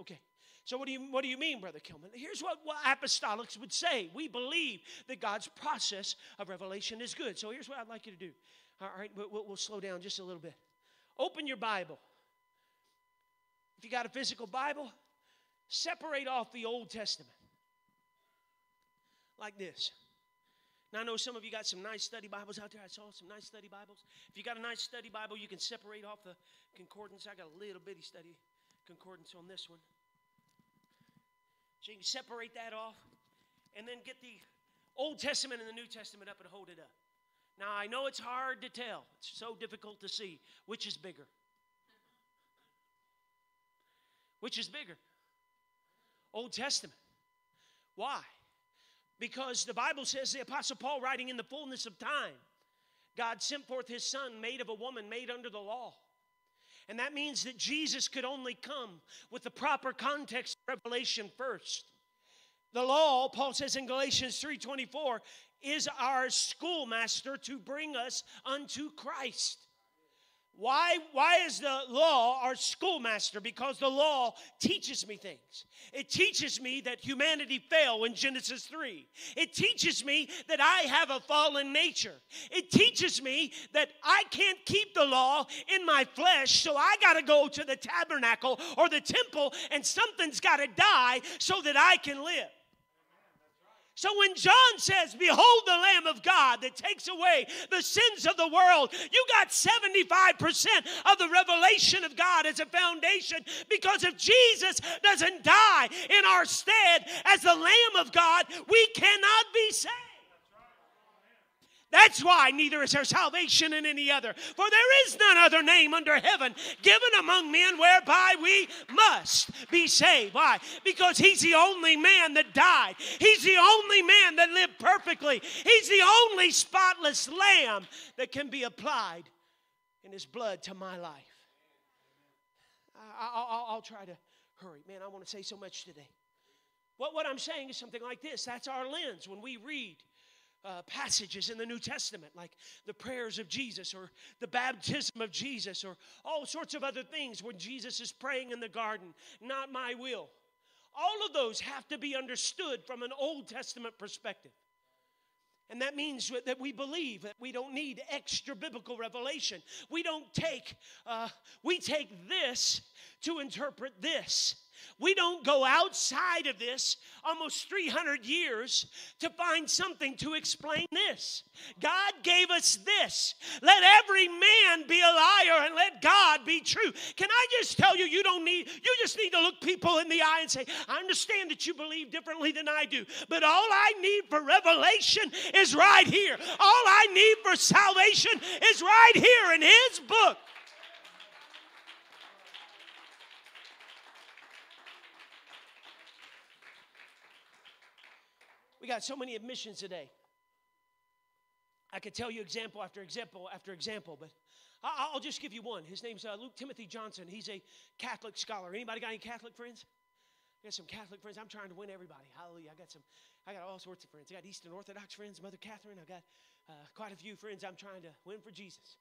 okay. So, what do you, what do you mean, Brother Kilmon? Here's what, what apostolics would say we believe that God's process of revelation is good. So, here's what I'd like you to do. All right, we'll, we'll slow down just a little bit. Open your Bible. If you got a physical Bible, separate off the Old Testament like this. Now, I know some of you got some nice study Bibles out there. I saw some nice study Bibles. If you got a nice study Bible, you can separate off the concordance. I got a little bitty study concordance on this one. So you can separate that off and then get the Old Testament and the New Testament up and hold it up. Now, I know it's hard to tell, it's so difficult to see which is bigger. Which is bigger? Old Testament. Why? Because the Bible says, the Apostle Paul writing in the fullness of time, God sent forth his son, made of a woman, made under the law. And that means that Jesus could only come with the proper context of revelation first. The law, Paul says in Galatians 3:24, is our schoolmaster to bring us unto Christ. Why, why is the law our schoolmaster? Because the law teaches me things. It teaches me that humanity fell in Genesis 3. It teaches me that I have a fallen nature. It teaches me that I can't keep the law in my flesh, so I got to go to the tabernacle or the temple, and something's got to die so that I can live. So when John says, Behold the Lamb of God that takes away the sins of the world, you got 75% of the revelation of God as a foundation because if Jesus doesn't die in our stead as the Lamb of God, we cannot be saved. That's why neither is there salvation in any other. For there is none other name under heaven given among men whereby we must be saved. Why? Because he's the only man that died. He's the only man that lived perfectly. He's the only spotless lamb that can be applied in his blood to my life. I, will try to hurry. Man, I want to say so much today. What, what I'm saying is something like this that's our lens when we read uh, passages in the New Testament, like the prayers of Jesus or the baptism of Jesus or all sorts of other things when Jesus is praying in the garden, not my will. All of those have to be understood from an Old Testament perspective. And that means that we believe that we don't need extra biblical revelation. We don't take, uh, we take this to interpret this. We don't go outside of this almost 300 years to find something to explain this. God gave us this. Let every man be a liar and let God be true. Can I just tell you, you don't need, you just need to look people in the eye and say, I understand that you believe differently than I do, but all I need for revelation is right here. All I need for salvation is right here in His book. We got so many admissions today. I could tell you example after example after example, but I'll just give you one. His name's uh, Luke Timothy Johnson. He's a Catholic scholar. Anybody got any Catholic friends? I got some Catholic friends. I'm trying to win everybody. Hallelujah. I got some. I got all sorts of friends. I got Eastern Orthodox friends, Mother Catherine. I got uh, quite a few friends. I'm trying to win for Jesus.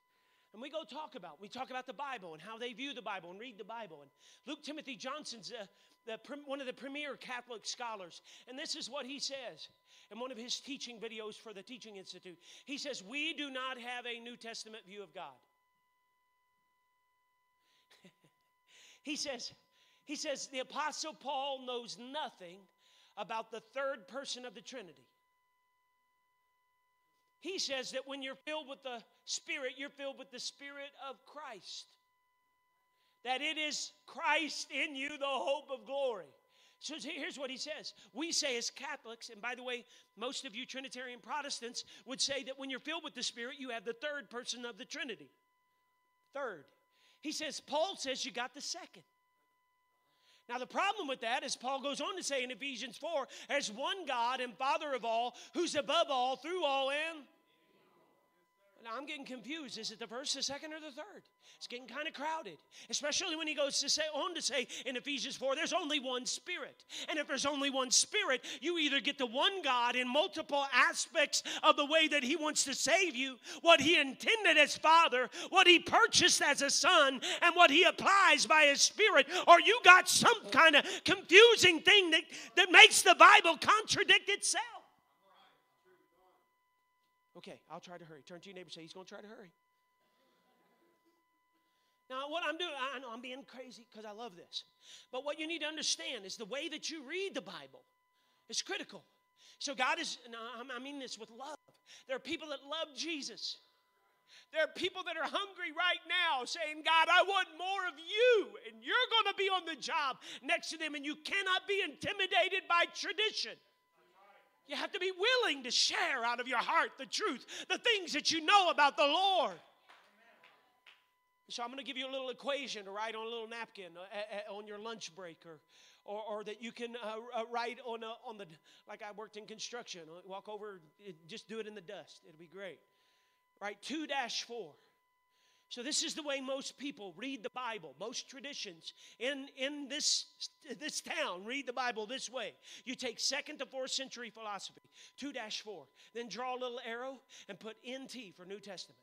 And we go talk about, we talk about the Bible and how they view the Bible and read the Bible. And Luke Timothy Johnson's uh, the, one of the premier Catholic scholars. And this is what he says in one of his teaching videos for the Teaching Institute. He says, We do not have a New Testament view of God. he says, he says, the Apostle Paul knows nothing about the third person of the Trinity. He says that when you're filled with the Spirit, you're filled with the Spirit of Christ. That it is Christ in you, the hope of glory. So here's what he says. We say as Catholics, and by the way, most of you Trinitarian Protestants would say that when you're filled with the Spirit, you have the third person of the Trinity. Third. He says, Paul says you got the second. Now, the problem with that is Paul goes on to say in Ephesians 4 there's one God and Father of all, who's above all, through all, and I'm getting confused. Is it the first, the second, or the third? It's getting kind of crowded, especially when he goes to say on to say in Ephesians 4, there's only one spirit. And if there's only one spirit, you either get the one God in multiple aspects of the way that he wants to save you, what he intended as Father, what he purchased as a son, and what he applies by his spirit, or you got some kind of confusing thing that, that makes the Bible contradict itself. Okay, I'll try to hurry. Turn to your neighbor say, He's going to try to hurry. Now, what I'm doing, I know I'm being crazy because I love this. But what you need to understand is the way that you read the Bible is critical. So, God is, I mean this with love. There are people that love Jesus. There are people that are hungry right now saying, God, I want more of you. And you're going to be on the job next to them, and you cannot be intimidated by tradition. You have to be willing to share out of your heart the truth, the things that you know about the Lord. So I'm going to give you a little equation to write on a little napkin uh, on your lunch break or, or, or that you can uh, uh, write on, a, on the, like I worked in construction, walk over, just do it in the dust. It'll be great. Right, 2 4. So, this is the way most people read the Bible. Most traditions in, in this, this town read the Bible this way. You take second to fourth century philosophy, 2 4, then draw a little arrow and put NT for New Testament.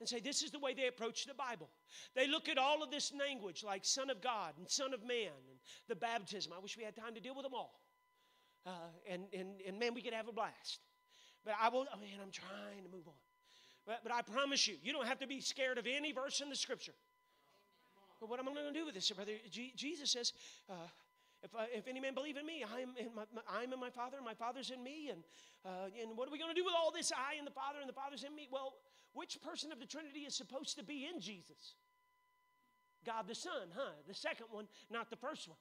And say, this is the way they approach the Bible. They look at all of this language like Son of God and Son of Man and the baptism. I wish we had time to deal with them all. Uh, and, and, and man, we could have a blast. But I will, oh man, I'm trying to move on. But, but I promise you, you don't have to be scared of any verse in the scripture. But what am I going to do with this, brother? G- Jesus says, uh, if, uh, if any man believe in me, I am in my, my, I'm in my Father, and my Father's in me. And, uh, and what are we going to do with all this? I and the Father, and the Father's in me. Well, which person of the Trinity is supposed to be in Jesus? God the Son, huh? The second one, not the first one.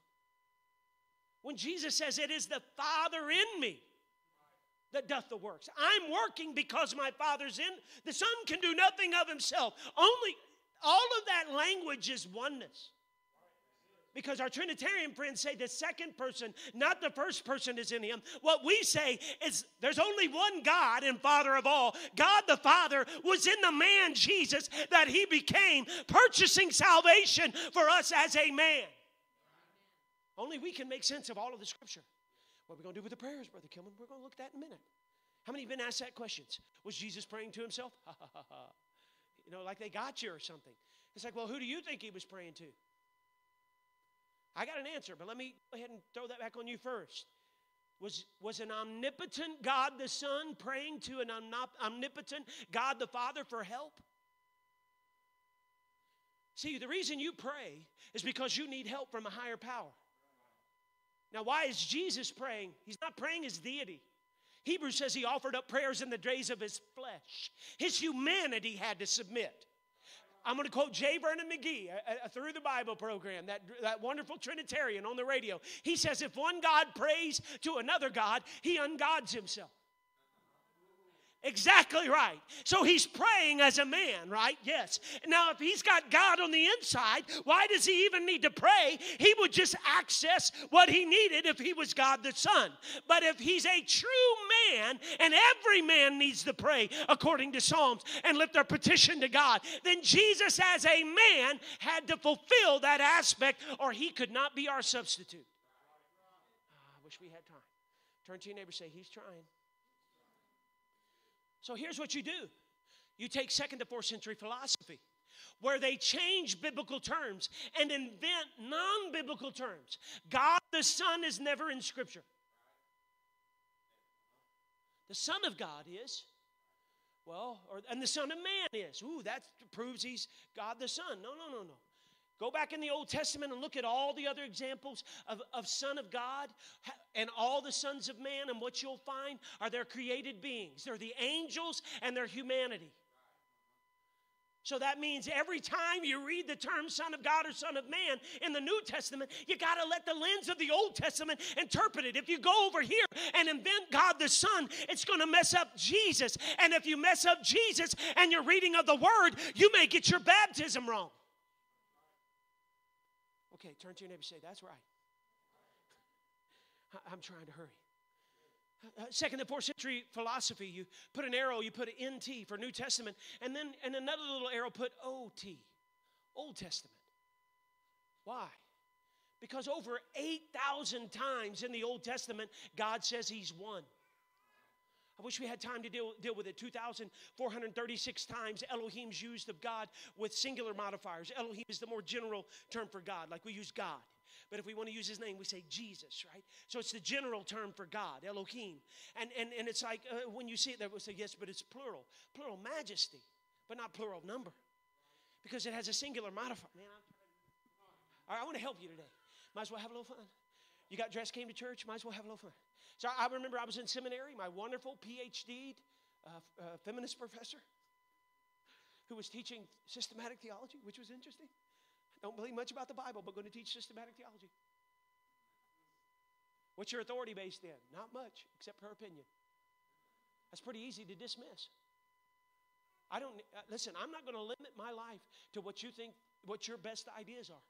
When Jesus says, It is the Father in me that doth the works. I'm working because my Father's in. The Son can do nothing of himself. Only all of that language is oneness. Because our Trinitarian friends say the second person, not the first person, is in him. What we say is there's only one God and Father of all. God the Father was in the man Jesus that he became, purchasing salvation for us as a man. Only we can make sense of all of the scripture. What are we going to do with the prayers, Brother Kilmon? We're going to look at that in a minute. How many have been asked that questions? Was Jesus praying to himself? Ha ha ha ha. You know, like they got you or something. It's like, well, who do you think he was praying to? I got an answer, but let me go ahead and throw that back on you first. Was, was an omnipotent God the Son praying to an omnipotent God the Father for help? See, the reason you pray is because you need help from a higher power. Now, why is Jesus praying? He's not praying his deity. Hebrews says he offered up prayers in the days of his flesh. His humanity had to submit. I'm going to quote J. Vernon McGee uh, uh, through the Bible program, that, that wonderful Trinitarian on the radio. He says, If one God prays to another God, he ungods himself. Exactly right. So he's praying as a man, right? Yes. Now, if he's got God on the inside, why does he even need to pray? He would just access what he needed if he was God the Son. But if he's a true man, and every man needs to pray according to Psalms and lift their petition to God, then Jesus, as a man, had to fulfill that aspect, or he could not be our substitute. Oh, I wish we had time. Turn to your neighbor say, He's trying. So here's what you do You take second to fourth century philosophy, where they change biblical terms and invent non biblical terms. God the Son is never in Scripture. The Son of God is. Well, or, and the Son of Man is. Ooh, that proves he's God the Son. No, no, no, no. Go back in the Old Testament and look at all the other examples of, of Son of God and all the sons of man, and what you'll find are their created beings. They're the angels and their humanity. So that means every time you read the term Son of God or Son of Man in the New Testament, you got to let the lens of the Old Testament interpret it. If you go over here and invent God the Son, it's going to mess up Jesus. And if you mess up Jesus and your reading of the Word, you may get your baptism wrong. Okay, turn to your neighbor and say, That's right. I'm trying to hurry. Uh, second and fourth century philosophy, you put an arrow, you put an NT for New Testament, and then and another little arrow put OT, Old Testament. Why? Because over 8,000 times in the Old Testament, God says He's one. I wish we had time to deal, deal with it. 2,436 times Elohim's used of God with singular modifiers. Elohim is the more general term for God, like we use God. But if we want to use his name, we say Jesus, right? So it's the general term for God, Elohim. And, and, and it's like uh, when you see it there, we'll say, yes, but it's plural. Plural majesty, but not plural number. Because it has a singular modifier. Man, all right, I want to help you today. Might as well have a little fun. You got dressed, came to church, might as well have a little fun. So I remember I was in seminary, my wonderful PhD uh, uh, feminist professor who was teaching systematic theology, which was interesting. Don't believe much about the Bible, but going to teach systematic theology. What's your authority based in? Not much, except her opinion. That's pretty easy to dismiss. I don't uh, listen. I'm not going to limit my life to what you think, what your best ideas are.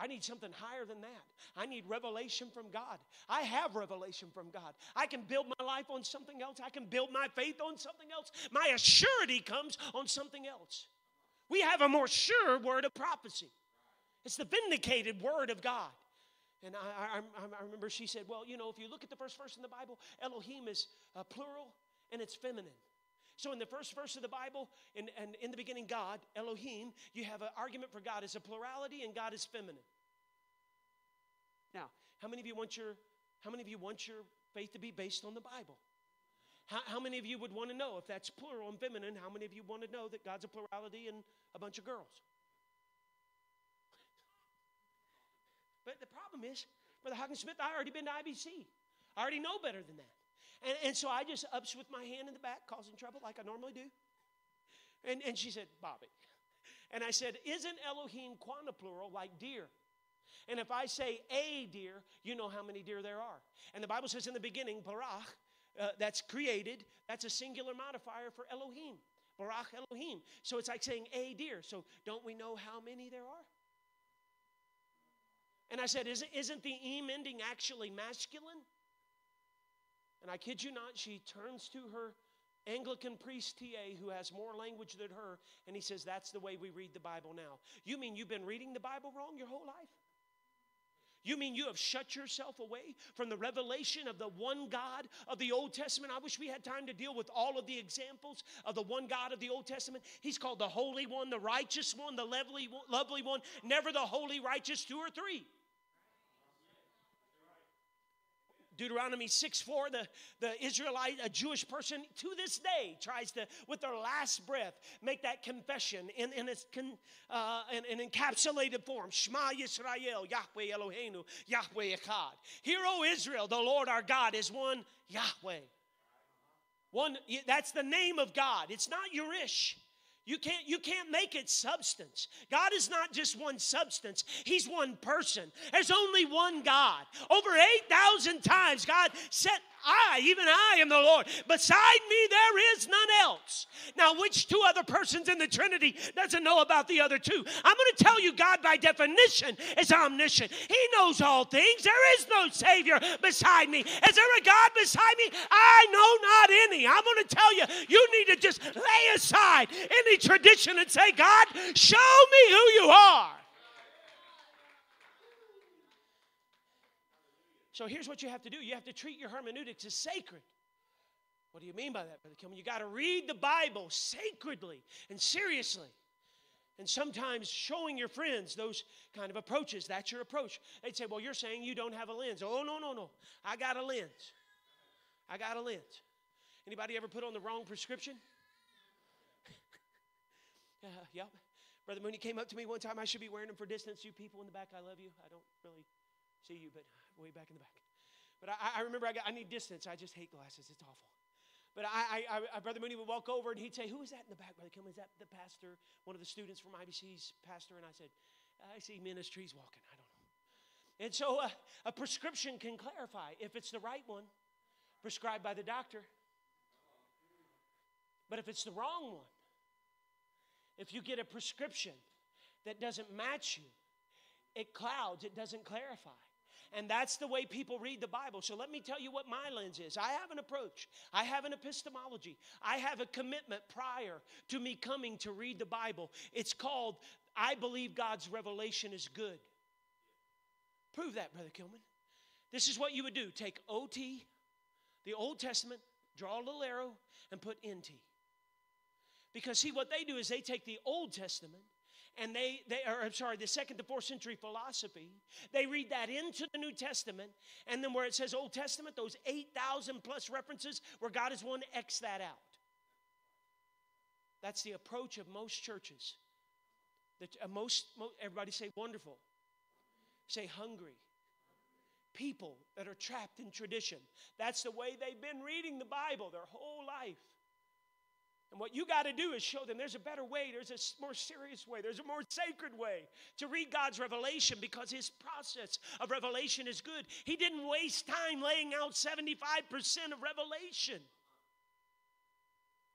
I need something higher than that. I need revelation from God. I have revelation from God. I can build my life on something else. I can build my faith on something else. My assurity comes on something else. We have a more sure word of prophecy. It's the vindicated word of God. And I, I, I remember she said, Well, you know, if you look at the first verse in the Bible, Elohim is uh, plural and it's feminine. So in the first verse of the Bible, in, and in the beginning, God, Elohim, you have an argument for God as a plurality and God is feminine. Now, how many of you want your how many of you want your faith to be based on the Bible? How, how many of you would want to know if that's plural and feminine? How many of you want to know that God's a plurality and a bunch of girls? But the problem is, Brother Hawkins Smith, I already been to IBC. I already know better than that. And, and so I just ups with my hand in the back, causing trouble like I normally do. And, and she said, Bobby. And I said, Isn't Elohim quantiplural like deer? And if I say a deer, you know how many deer there are. And the Bible says in the beginning, barach, uh, that's created, that's a singular modifier for Elohim. Barach Elohim. So it's like saying a deer. So don't we know how many there are? And I said, Isn't, isn't the em ending actually masculine? And I kid you not, she turns to her Anglican priest TA who has more language than her, and he says, That's the way we read the Bible now. You mean you've been reading the Bible wrong your whole life? You mean you have shut yourself away from the revelation of the one God of the Old Testament? I wish we had time to deal with all of the examples of the one God of the Old Testament. He's called the Holy One, the Righteous One, the Lovely, lovely One, never the Holy, Righteous, two or three. Deuteronomy 6 4, the, the Israelite, a Jewish person, to this day tries to, with their last breath, make that confession in, in its con, uh, in, in encapsulated form Shema Yisrael, Yahweh Eloheinu, Yahweh Echad. Hear, O Israel, the Lord our God is one Yahweh. One, that's the name of God. It's not Yurish. You can't, you can't make it substance. God is not just one substance, He's one person. There's only one God. Over 8,000 times, God said, I, even I am the Lord. Beside me, there is none else. Now, which two other persons in the Trinity doesn't know about the other two? I'm going to tell you, God, by definition, is omniscient. He knows all things. There is no Savior beside me. Is there a God beside me? I know not any. I'm going to tell you, you need to just lay aside any tradition and say, God, show me who you are. So here's what you have to do you have to treat your hermeneutics as sacred. What do you mean by that, Brother Kilmon? You got to read the Bible sacredly and seriously. And sometimes showing your friends those kind of approaches, that's your approach. They'd say, Well, you're saying you don't have a lens. Oh, no, no, no. I got a lens. I got a lens. Anybody ever put on the wrong prescription? uh, yep. Brother Mooney came up to me one time. I should be wearing them for distance. You people in the back, I love you. I don't really see you, but way back in the back. But I, I remember I, got, I need distance. I just hate glasses. It's awful. But I, I, I, Brother Mooney would walk over and he'd say, "Who is that in the back, Brother Kilmon? Is that the pastor, one of the students from IBC's pastor?" And I said, "I see ministries walking. I don't know." And so uh, a prescription can clarify if it's the right one, prescribed by the doctor. But if it's the wrong one, if you get a prescription that doesn't match you, it clouds, it doesn't clarify. And that's the way people read the Bible. So let me tell you what my lens is. I have an approach, I have an epistemology, I have a commitment prior to me coming to read the Bible. It's called I believe God's revelation is good. Prove that, Brother Kilmon. This is what you would do take OT, the Old Testament, draw a little arrow, and put NT. Because, see, what they do is they take the Old Testament and they, they are, I'm sorry, the second to fourth century philosophy, they read that into the New Testament, and then where it says Old Testament, those 8,000 plus references where God is one, X that out. That's the approach of most churches. That uh, most, most, everybody say wonderful, say hungry. People that are trapped in tradition. That's the way they've been reading the Bible their whole life. And what you got to do is show them there's a better way, there's a more serious way, there's a more sacred way to read God's revelation because His process of revelation is good. He didn't waste time laying out 75% of revelation.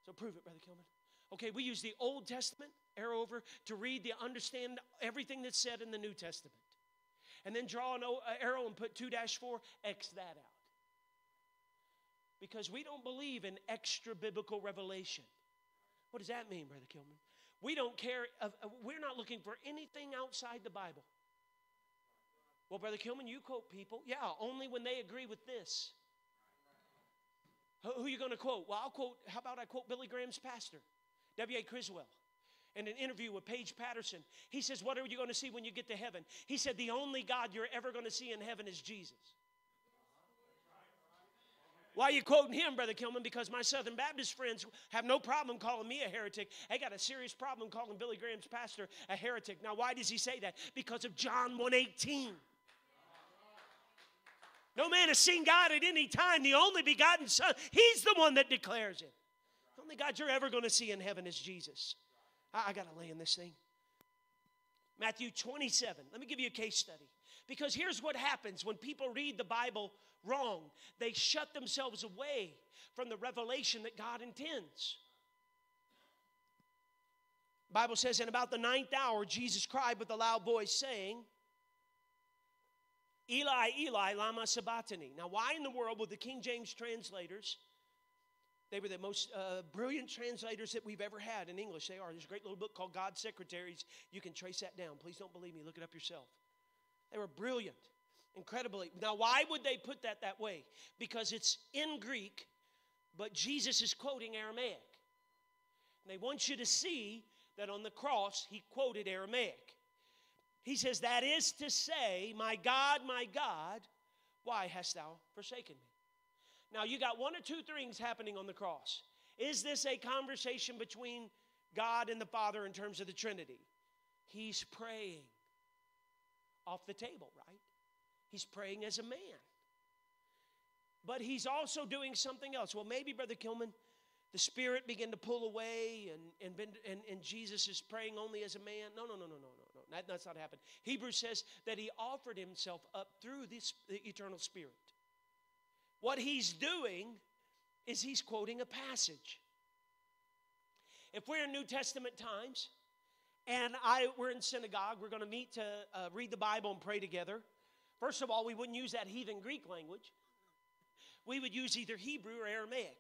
So prove it, Brother Kilmon. Okay, we use the Old Testament, arrow over, to read, the understand everything that's said in the New Testament. And then draw an arrow and put 2 4, X that out. Because we don't believe in extra biblical revelation. What does that mean, Brother Kilmon? We don't care, we're not looking for anything outside the Bible. Well, Brother Kilmon, you quote people. Yeah, only when they agree with this. Who, are you going to quote? Well, I'll quote, how about I quote Billy Graham's pastor, W.A. Criswell. In an interview with Paige Patterson, he says, What are you going to see when you get to heaven? He said, The only God you're ever going to see in heaven is Jesus. Why are you quoting him, Brother Kilmon? Because my Southern Baptist friends have no problem calling me a heretic. They got a serious problem calling Billy Graham's pastor a heretic. Now, why does he say that? Because of John 118. No man has seen God at any time. The only begotten Son, He's the one that declares it. The only God you're ever going to see in heaven is Jesus. I, I got to lay in this thing. Matthew 27. Let me give you a case study. Because here's what happens when people read the Bible wrong. They shut themselves away from the revelation that God intends. Bible says, in about the ninth hour, Jesus cried with a loud voice, saying, Eli, Eli, lama sabachthani. Now, why in the world would the King James translators, they were the most uh, brilliant translators that we've ever had in English. They are. There's a great little book called God's Secretaries. You can trace that down. Please don't believe me. Look it up yourself. They were brilliant. Incredibly. Now, why would they put that that way? Because it's in Greek, but Jesus is quoting Aramaic. And they want you to see that on the cross, he quoted Aramaic. He says, That is to say, My God, my God, why hast thou forsaken me? Now, you got one or two things happening on the cross. Is this a conversation between God and the Father in terms of the Trinity? He's praying off the table, right? He's praying as a man. But he's also doing something else. Well, maybe, Brother Kilmon, the Spirit began to pull away and, and, been, and, and Jesus is praying only as a man. No, no, no, no, no, no, no. That, that's not happened. Hebrews says that he offered himself up through this, the eternal Spirit. What he's doing is he's quoting a passage. If we're in New Testament times and I, we're in synagogue, we're going to meet to uh, read the Bible and pray together. First of all, we wouldn't use that heathen Greek language. We would use either Hebrew or Aramaic.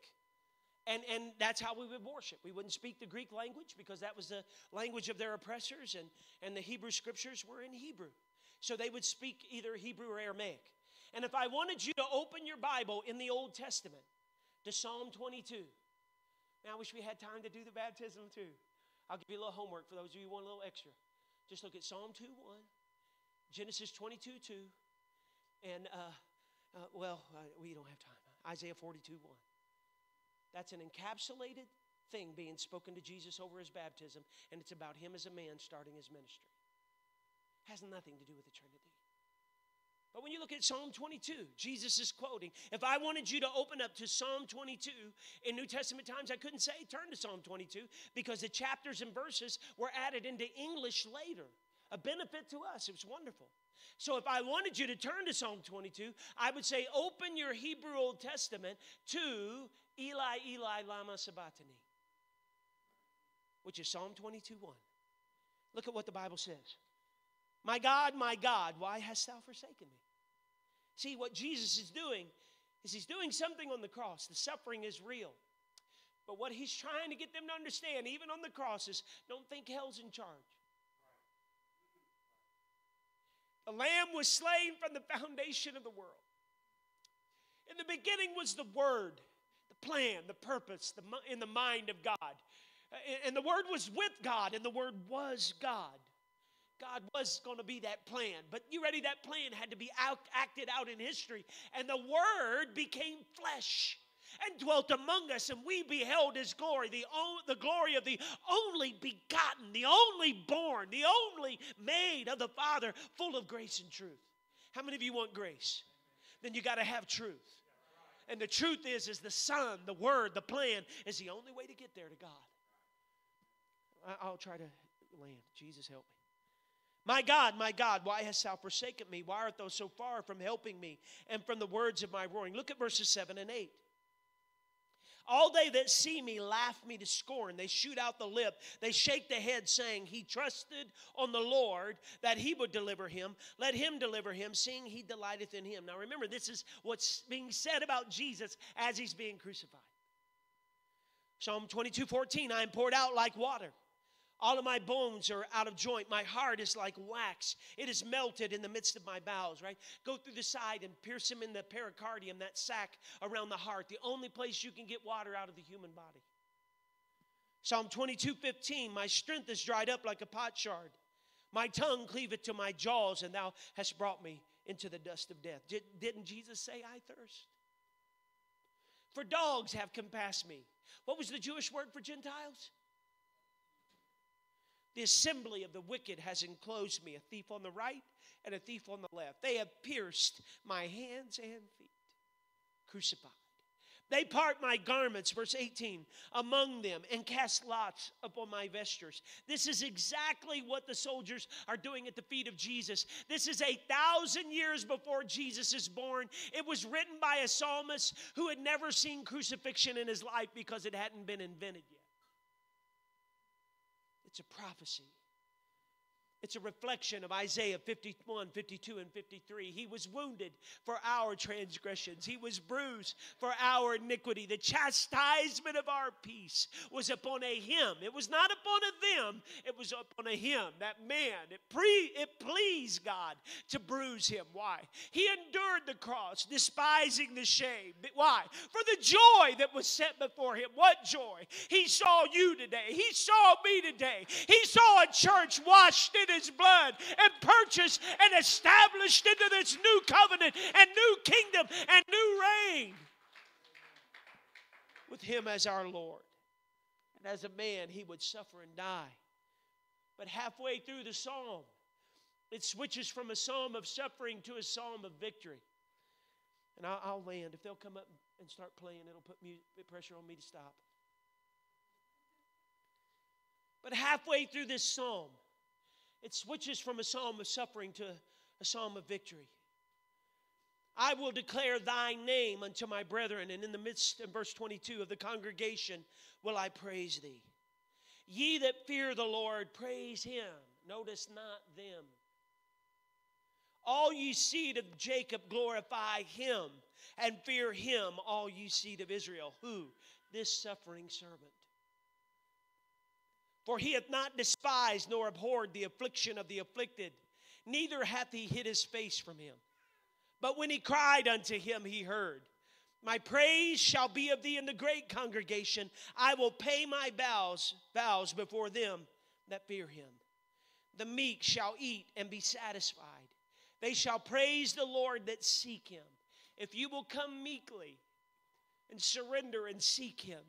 And, and that's how we would worship. We wouldn't speak the Greek language because that was the language of their oppressors, and, and the Hebrew scriptures were in Hebrew. So they would speak either Hebrew or Aramaic. And if I wanted you to open your Bible in the Old Testament to Psalm 22. Now, I wish we had time to do the baptism too. I'll give you a little homework for those of you who want a little extra. Just look at Psalm 2 1, Genesis 22 2, and, uh, uh, well, uh, we don't have time. Isaiah 42 1. That's an encapsulated thing being spoken to Jesus over his baptism, and it's about him as a man starting his ministry. Has nothing to do with the Trinity. But when you look at Psalm 22, Jesus is quoting. If I wanted you to open up to Psalm 22 in New Testament times, I couldn't say turn to Psalm 22 because the chapters and verses were added into English later. A benefit to us. It was wonderful. So if I wanted you to turn to Psalm 22, I would say open your Hebrew Old Testament to Eli, Eli, Lama Sabachthani, which is Psalm 22 1. Look at what the Bible says. My God, my God, why hast thou forsaken me? See, what Jesus is doing is he's doing something on the cross. The suffering is real. But what he's trying to get them to understand, even on the cross, is don't think hell's in charge. The Lamb was slain from the foundation of the world. In the beginning was the Word, the plan, the purpose, the, in the mind of God. Uh, and the Word was with God, and the Word was God. God was going to be that plan. But you ready? That plan had to be out, acted out in history. And the Word became flesh and dwelt among us, and we beheld his glory, the, the glory of the only begotten, the only born, the only made of the Father, full of grace and truth. How many of you want grace? Then you got to have truth. And the truth is, is the Son, the Word, the plan is the only way to get there to God. I'll try to land. Jesus help me. My God, my God, why hast thou forsaken me? Why art thou so far from helping me and from the words of my roaring? Look at verses 7 and 8. All they that see me laugh me to scorn. They shoot out the lip. They shake the head, saying, He trusted on the Lord that he would deliver him. Let him deliver him, seeing he delighteth in him. Now remember, this is what's being said about Jesus as he's being crucified. Psalm 22 14, I am poured out like water. All of my bones are out of joint. My heart is like wax. It is melted in the midst of my bowels, right? Go through the side and pierce him in the pericardium, that sac around the heart, the only place you can get water out of the human body. Psalm 22 15, my strength is dried up like a potsherd. My tongue cleaveth to my jaws, and thou hast brought me into the dust of death. Did, didn't Jesus say, I thirst? For dogs have compassed me. What was the Jewish word for Gentiles? The assembly of the wicked has enclosed me, a thief on the right and a thief on the left. They have pierced my hands and feet, crucified. They part my garments, verse 18, among them and cast lots upon my vestures. This is exactly what the soldiers are doing at the feet of Jesus. This is a thousand years before Jesus is born. It was written by a psalmist who had never seen crucifixion in his life because it hadn't been invented yet. It's a prophecy. It's a reflection of Isaiah 51, 52, and 53. He was wounded for our transgressions, He was bruised for our iniquity. The chastisement of our peace was upon a Him. It was not upon a them, it was upon a Him, that man. It, pre, it pleased God to bruise Him. Why? He endured the cross, despising the shame. Why? For the joy that was set before Him. What joy? He saw you today, He saw me today. He saw a church washed in his blood and purchased and established into this new covenant and new kingdom and new reign with him as our Lord. And as a man, he would suffer and die. But halfway through the psalm, it switches from a psalm of suffering to a psalm of victory. And I'll, land. If they'll come up and start playing, it'll put pressure on me to stop. But halfway through this psalm, it switches from a psalm of suffering to a psalm of victory. I will declare thy name unto my brethren, and in the midst, in verse 22 of the congregation, will I praise thee. Ye that fear the Lord, praise him. Notice not them. All ye seed of Jacob, glorify him, and fear him, all ye seed of Israel. Who? This suffering servant. For he hath not despised nor abhorred the affliction of the afflicted, neither hath he hid his face from him. But when he cried unto him, he heard. My praise shall be of thee in the great congregation. I will pay my vows, vows before them that fear him. The meek shall eat and be satisfied. They shall praise the Lord that seek him. If you will come meekly and surrender and seek him,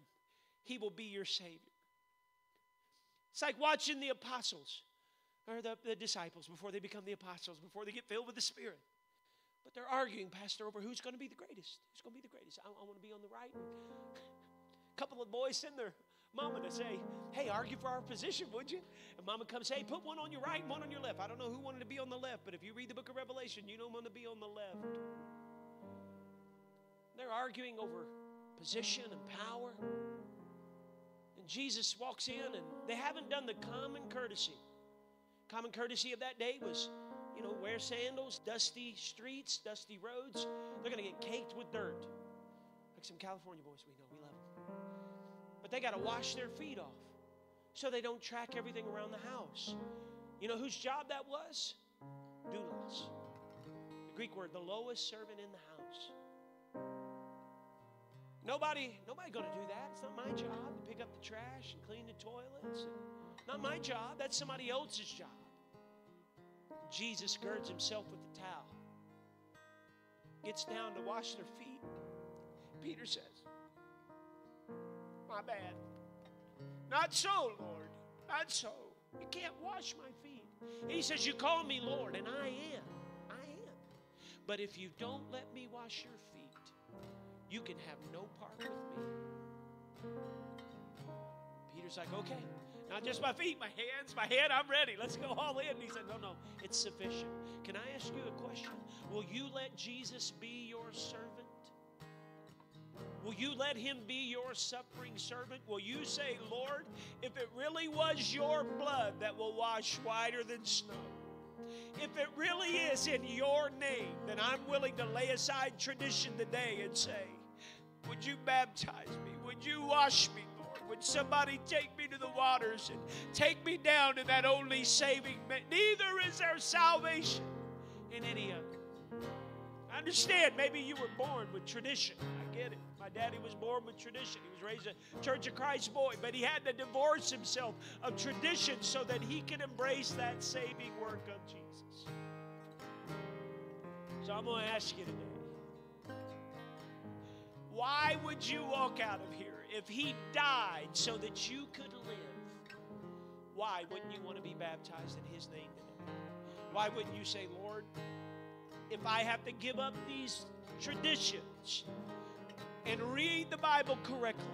he will be your Savior. It's like watching the apostles or the, the disciples before they become the apostles, before they get filled with the Spirit. But they're arguing, Pastor, over who's going to be the greatest. Who's going to be the greatest? I, I want to be on the right. A couple of boys send their mama to say, Hey, argue for our position, would you? And mama comes, Hey, put one on your right and one on your left. I don't know who wanted to be on the left, but if you read the book of Revelation, you don't want to be on the left. They're arguing over position and power. Jesus walks in, and they haven't done the common courtesy. Common courtesy of that day was you know, wear sandals, dusty streets, dusty roads. They're going to get caked with dirt. Like some California boys we know, we love them. But they got to wash their feet off so they don't track everything around the house. You know whose job that was? Doulos. The Greek word, the lowest servant in the house. Nobody, nobody going to do that. It's not my job to pick up the trash and clean the toilets. Not my job. That's somebody else's job. Jesus girds himself with the towel, gets down to wash their feet. Peter says, My bad. Not so, Lord. Not so. You can't wash my feet. He says, You call me Lord, and I am. I am. But if you don't let me wash your feet, you can have no part with me. Peter's like, Okay. Not just my feet, my hands, my head, I'm ready. Let's go all in. he said, No, no, it's sufficient. Can I ask you a question? Will you let Jesus be your servant? Will you let him be your suffering servant? Will you say, Lord, if it really was your blood that will wash whiter than snow, if it really is in your name, then I'm willing to lay aside tradition today and say, Would you baptize me? Would you wash me? Lord? Would somebody take me to the waters and take me down to that only saving? Neither is there salvation in any other. I understand, maybe you were born with tradition. I get it. My daddy was born with tradition. He was raised a Church of Christ boy, but he had to divorce himself of tradition so that he could embrace that saving work of Jesus. So I'm going to ask you today why would you walk out of here if he died so that you could live, why wouldn't you want to be baptized in his name today? Why wouldn't you say, Lord, if I have to give up these traditions and read the Bible correctly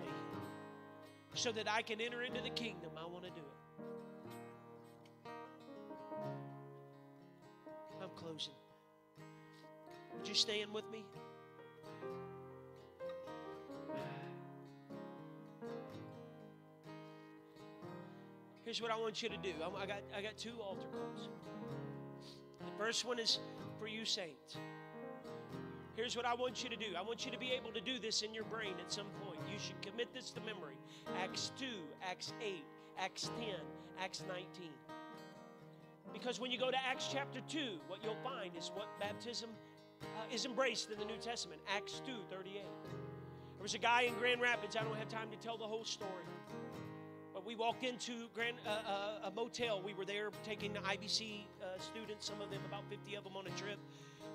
so that I can enter into the kingdom, I want to do it. I'm closing. Would you stand with me? Here's what I want you to do. I got, I got two altar calls. The first one is for you saints. Here's what I want you to do. I want you to be able to do this in your brain at some point. You should commit this to memory. Acts 2, Acts 8, Acts 10, Acts 19. Because when you go to Acts chapter 2, what you'll find is what baptism uh, is embraced in the New Testament. Acts 2, 38. There was a guy in Grand Rapids, I don't have time to tell the whole story we walked into Grand, uh, uh, a motel. We were there taking the IBC uh, students, some of them, about 50 of them, on a trip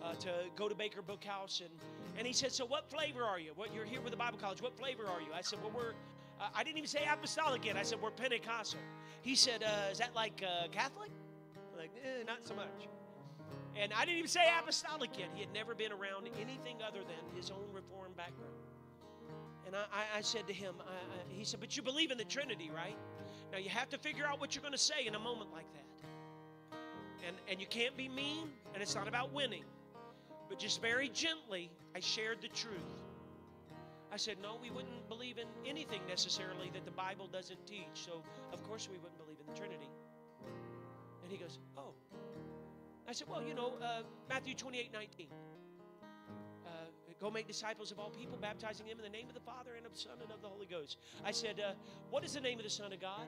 uh, to go to Baker Book House. And, and he said, So, what flavor are you? What, you're here with the Bible College. What flavor are you? I said, Well, we're, uh, I didn't even say apostolic yet. I said, We're Pentecostal. He said, uh, Is that like Catholic? I'm like, eh, not so much. And I didn't even say apostolic yet. He had never been around anything other than his own Reformed background. And I, I said to him, I, I, he said, But you believe in the Trinity, right? Now you have to figure out what you're going to say in a moment like that. And, and you can't be mean, and it's not about winning. But just very gently, I shared the truth. I said, No, we wouldn't believe in anything necessarily that the Bible doesn't teach. So, of course, we wouldn't believe in the Trinity. And he goes, Oh. I said, Well, you know, uh, Matthew 28 19. Go make disciples of all people, baptizing them in the name of the Father and of the Son and of the Holy Ghost. I said, uh, What is the name of the Son of God?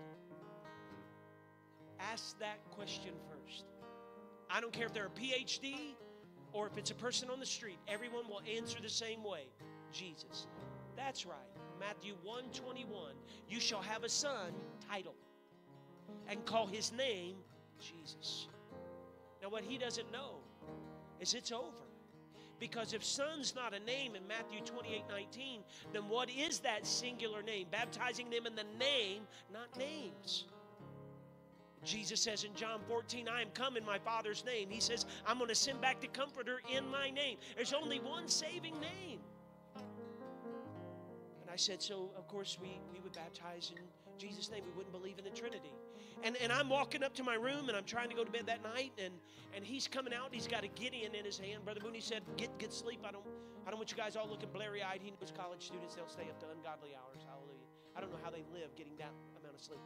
Ask that question first. I don't care if they're a PhD or if it's a person on the street, everyone will answer the same way. Jesus. That's right. Matthew 121. You shall have a son, title, and call his name Jesus. Now, what he doesn't know is it's over. Because if son's not a name in Matthew 28 19, then what is that singular name? Baptizing them in the name, not names. Jesus says in John 14, I am come in my Father's name. He says, I'm going to send back the Comforter in my name. There's only one saving name. And I said, so of course we, we would baptize in Jesus' name. We wouldn't believe in the Trinity. And, and I'm walking up to my room and I'm trying to go to bed that night and, and he's coming out. He's got a Gideon in his hand. Brother Mooney said, get, get sleep. I don't, I don't want you guys all looking blurry eyed. He knows college students, they'll stay up to ungodly hours. Hallelujah. I don't know how they live getting that amount of sleep.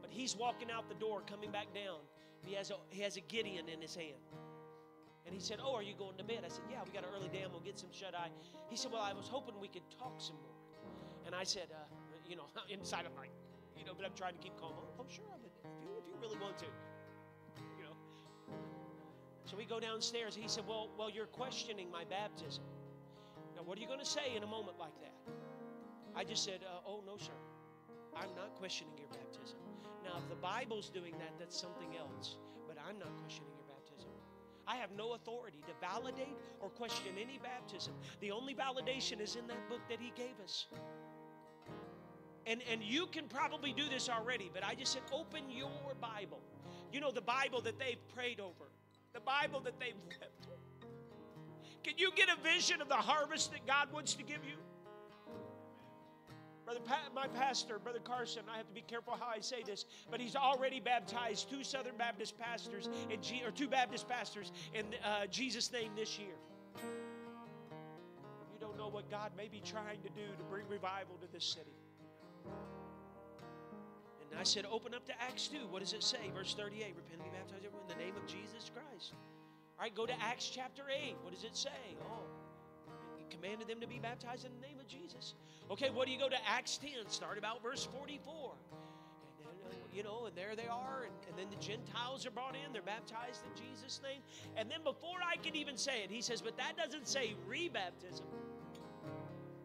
But he's walking out the door, coming back down. He has a, he has a Gideon in his hand. And he said, Oh, are you going to bed? I said, Yeah, we got an early day. I'm going to get some shut eye. He said, Well, I was hoping we could talk some more. And I said, uh, You know, inside I'm like, You know, but I'm trying to keep calm. Oh, sure, but if you, if you really want to. You know. So we go downstairs. He said, Well, well you're questioning my baptism. Now, what are you going to say in a moment like that? I just said, uh, Oh, no, sir. I'm not questioning your baptism. Now, if the Bible's doing that, that's something else. But I'm not questioning your baptism. I have no authority to validate or question any baptism. The only validation is in that book that He gave us. And, and you can probably do this already, but I just said, open your Bible. You know, the Bible that they've prayed over, the Bible that they've wept. Can you get a vision of the harvest that God wants to give you? Brother, pa- my pastor, Brother Carson, I have to be careful how I say this, but he's already baptized two Southern Baptist pastors in G- or two Baptist pastors in uh, Jesus' name this year. You don't know what God may be trying to do to bring revival to this city. And I said, open up to Acts 2. What does it say? Verse 38 Repent and be baptized everyone in the name of Jesus Christ. All right, go to Acts chapter 8. What does it say? Oh, he commanded them to be baptized in the name of Jesus. Okay, what do you go to Acts 10? Start about verse 44. And you know, and there they are, and, and then the Gentiles are brought in. They're baptized in Jesus' name. And then before I can even say it, he says, but that doesn't say rebaptism.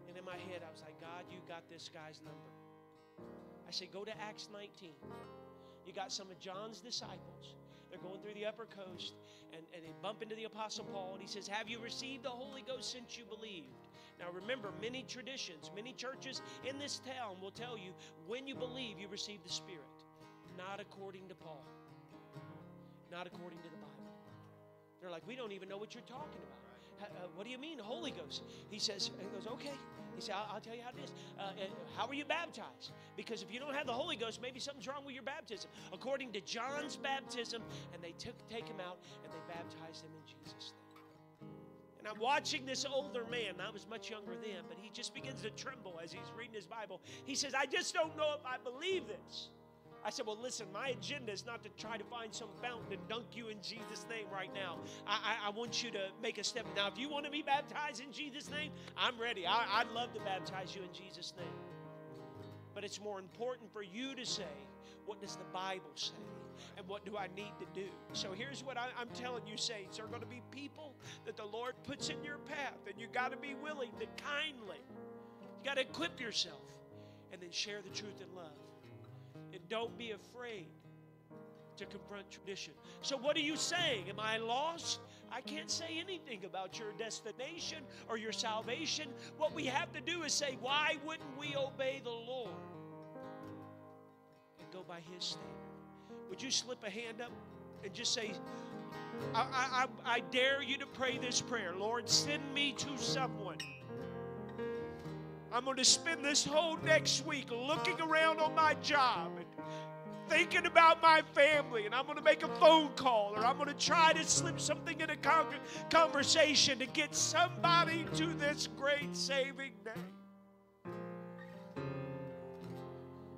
And in my head, I was like, God, you got this guy's number. I said, go to Acts 19. You got some of John's disciples. They're going through the upper coast, and, and they bump into the Apostle Paul, and he says, Have you received the Holy Ghost since you believed? Now remember, many traditions, many churches in this town will tell you when you believe you receive the Spirit. Not according to Paul. Not according to the Bible. They're like, we don't even know what you're talking about. Uh, what do you mean, Holy Ghost? He says, he goes, okay. He said, I'll, I'll tell you how it is. Uh, uh, how are you baptized? Because if you don't have the Holy Ghost, maybe something's wrong with your baptism. According to John's baptism, and they took take him out and they baptized him in Jesus' name. And I'm watching this older man. I was much younger then, but he just begins to tremble as he's reading his Bible. He says, I just don't know if I believe this. I said, Well, listen, my agenda is not to try to find some fountain and dunk you in Jesus' name right now. I, I, I want you to make a step. Now, if you want to be baptized in Jesus' name, I'm ready. I, I'd love to baptize you in Jesus' name. But it's more important for you to say, What does the Bible say? And what do I need to do? So here's what I, I'm telling you, saints. There are going to be people that the Lord puts in your path, and you got to be willing to kindly, you got to equip yourself, and then share the truth in love. Don't be afraid to confront tradition. So, what are you saying? Am I lost? I can't say anything about your destination or your salvation. What we have to do is say, why wouldn't we obey the Lord and go by His standard? Would you slip a hand up and just say, I, I, I, dare you to pray this prayer Lord, send me to someone. I'm going to spend this whole next week looking around on my job thinking about my family, and I'm going to make a phone call or I'm going to try to slip something in a con- conversation to get somebody to this great saving name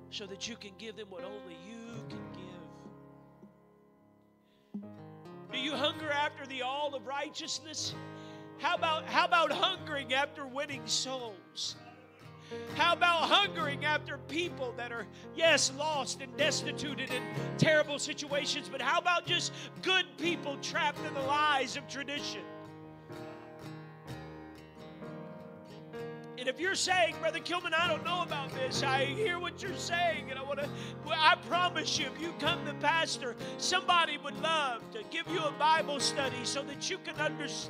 so that you can give them what only you can give. Do you hunger after the all of righteousness? How about, how about hungering after winning souls? How about hungering after people that are, yes, lost and destitute and in terrible situations, but how about just good people trapped in the lies of tradition? And if you're saying, Brother Kilmon, I don't know about this, I hear what you're saying, and I want to, I promise you, if you come to Pastor, somebody would love to give you a Bible study so that you can understand.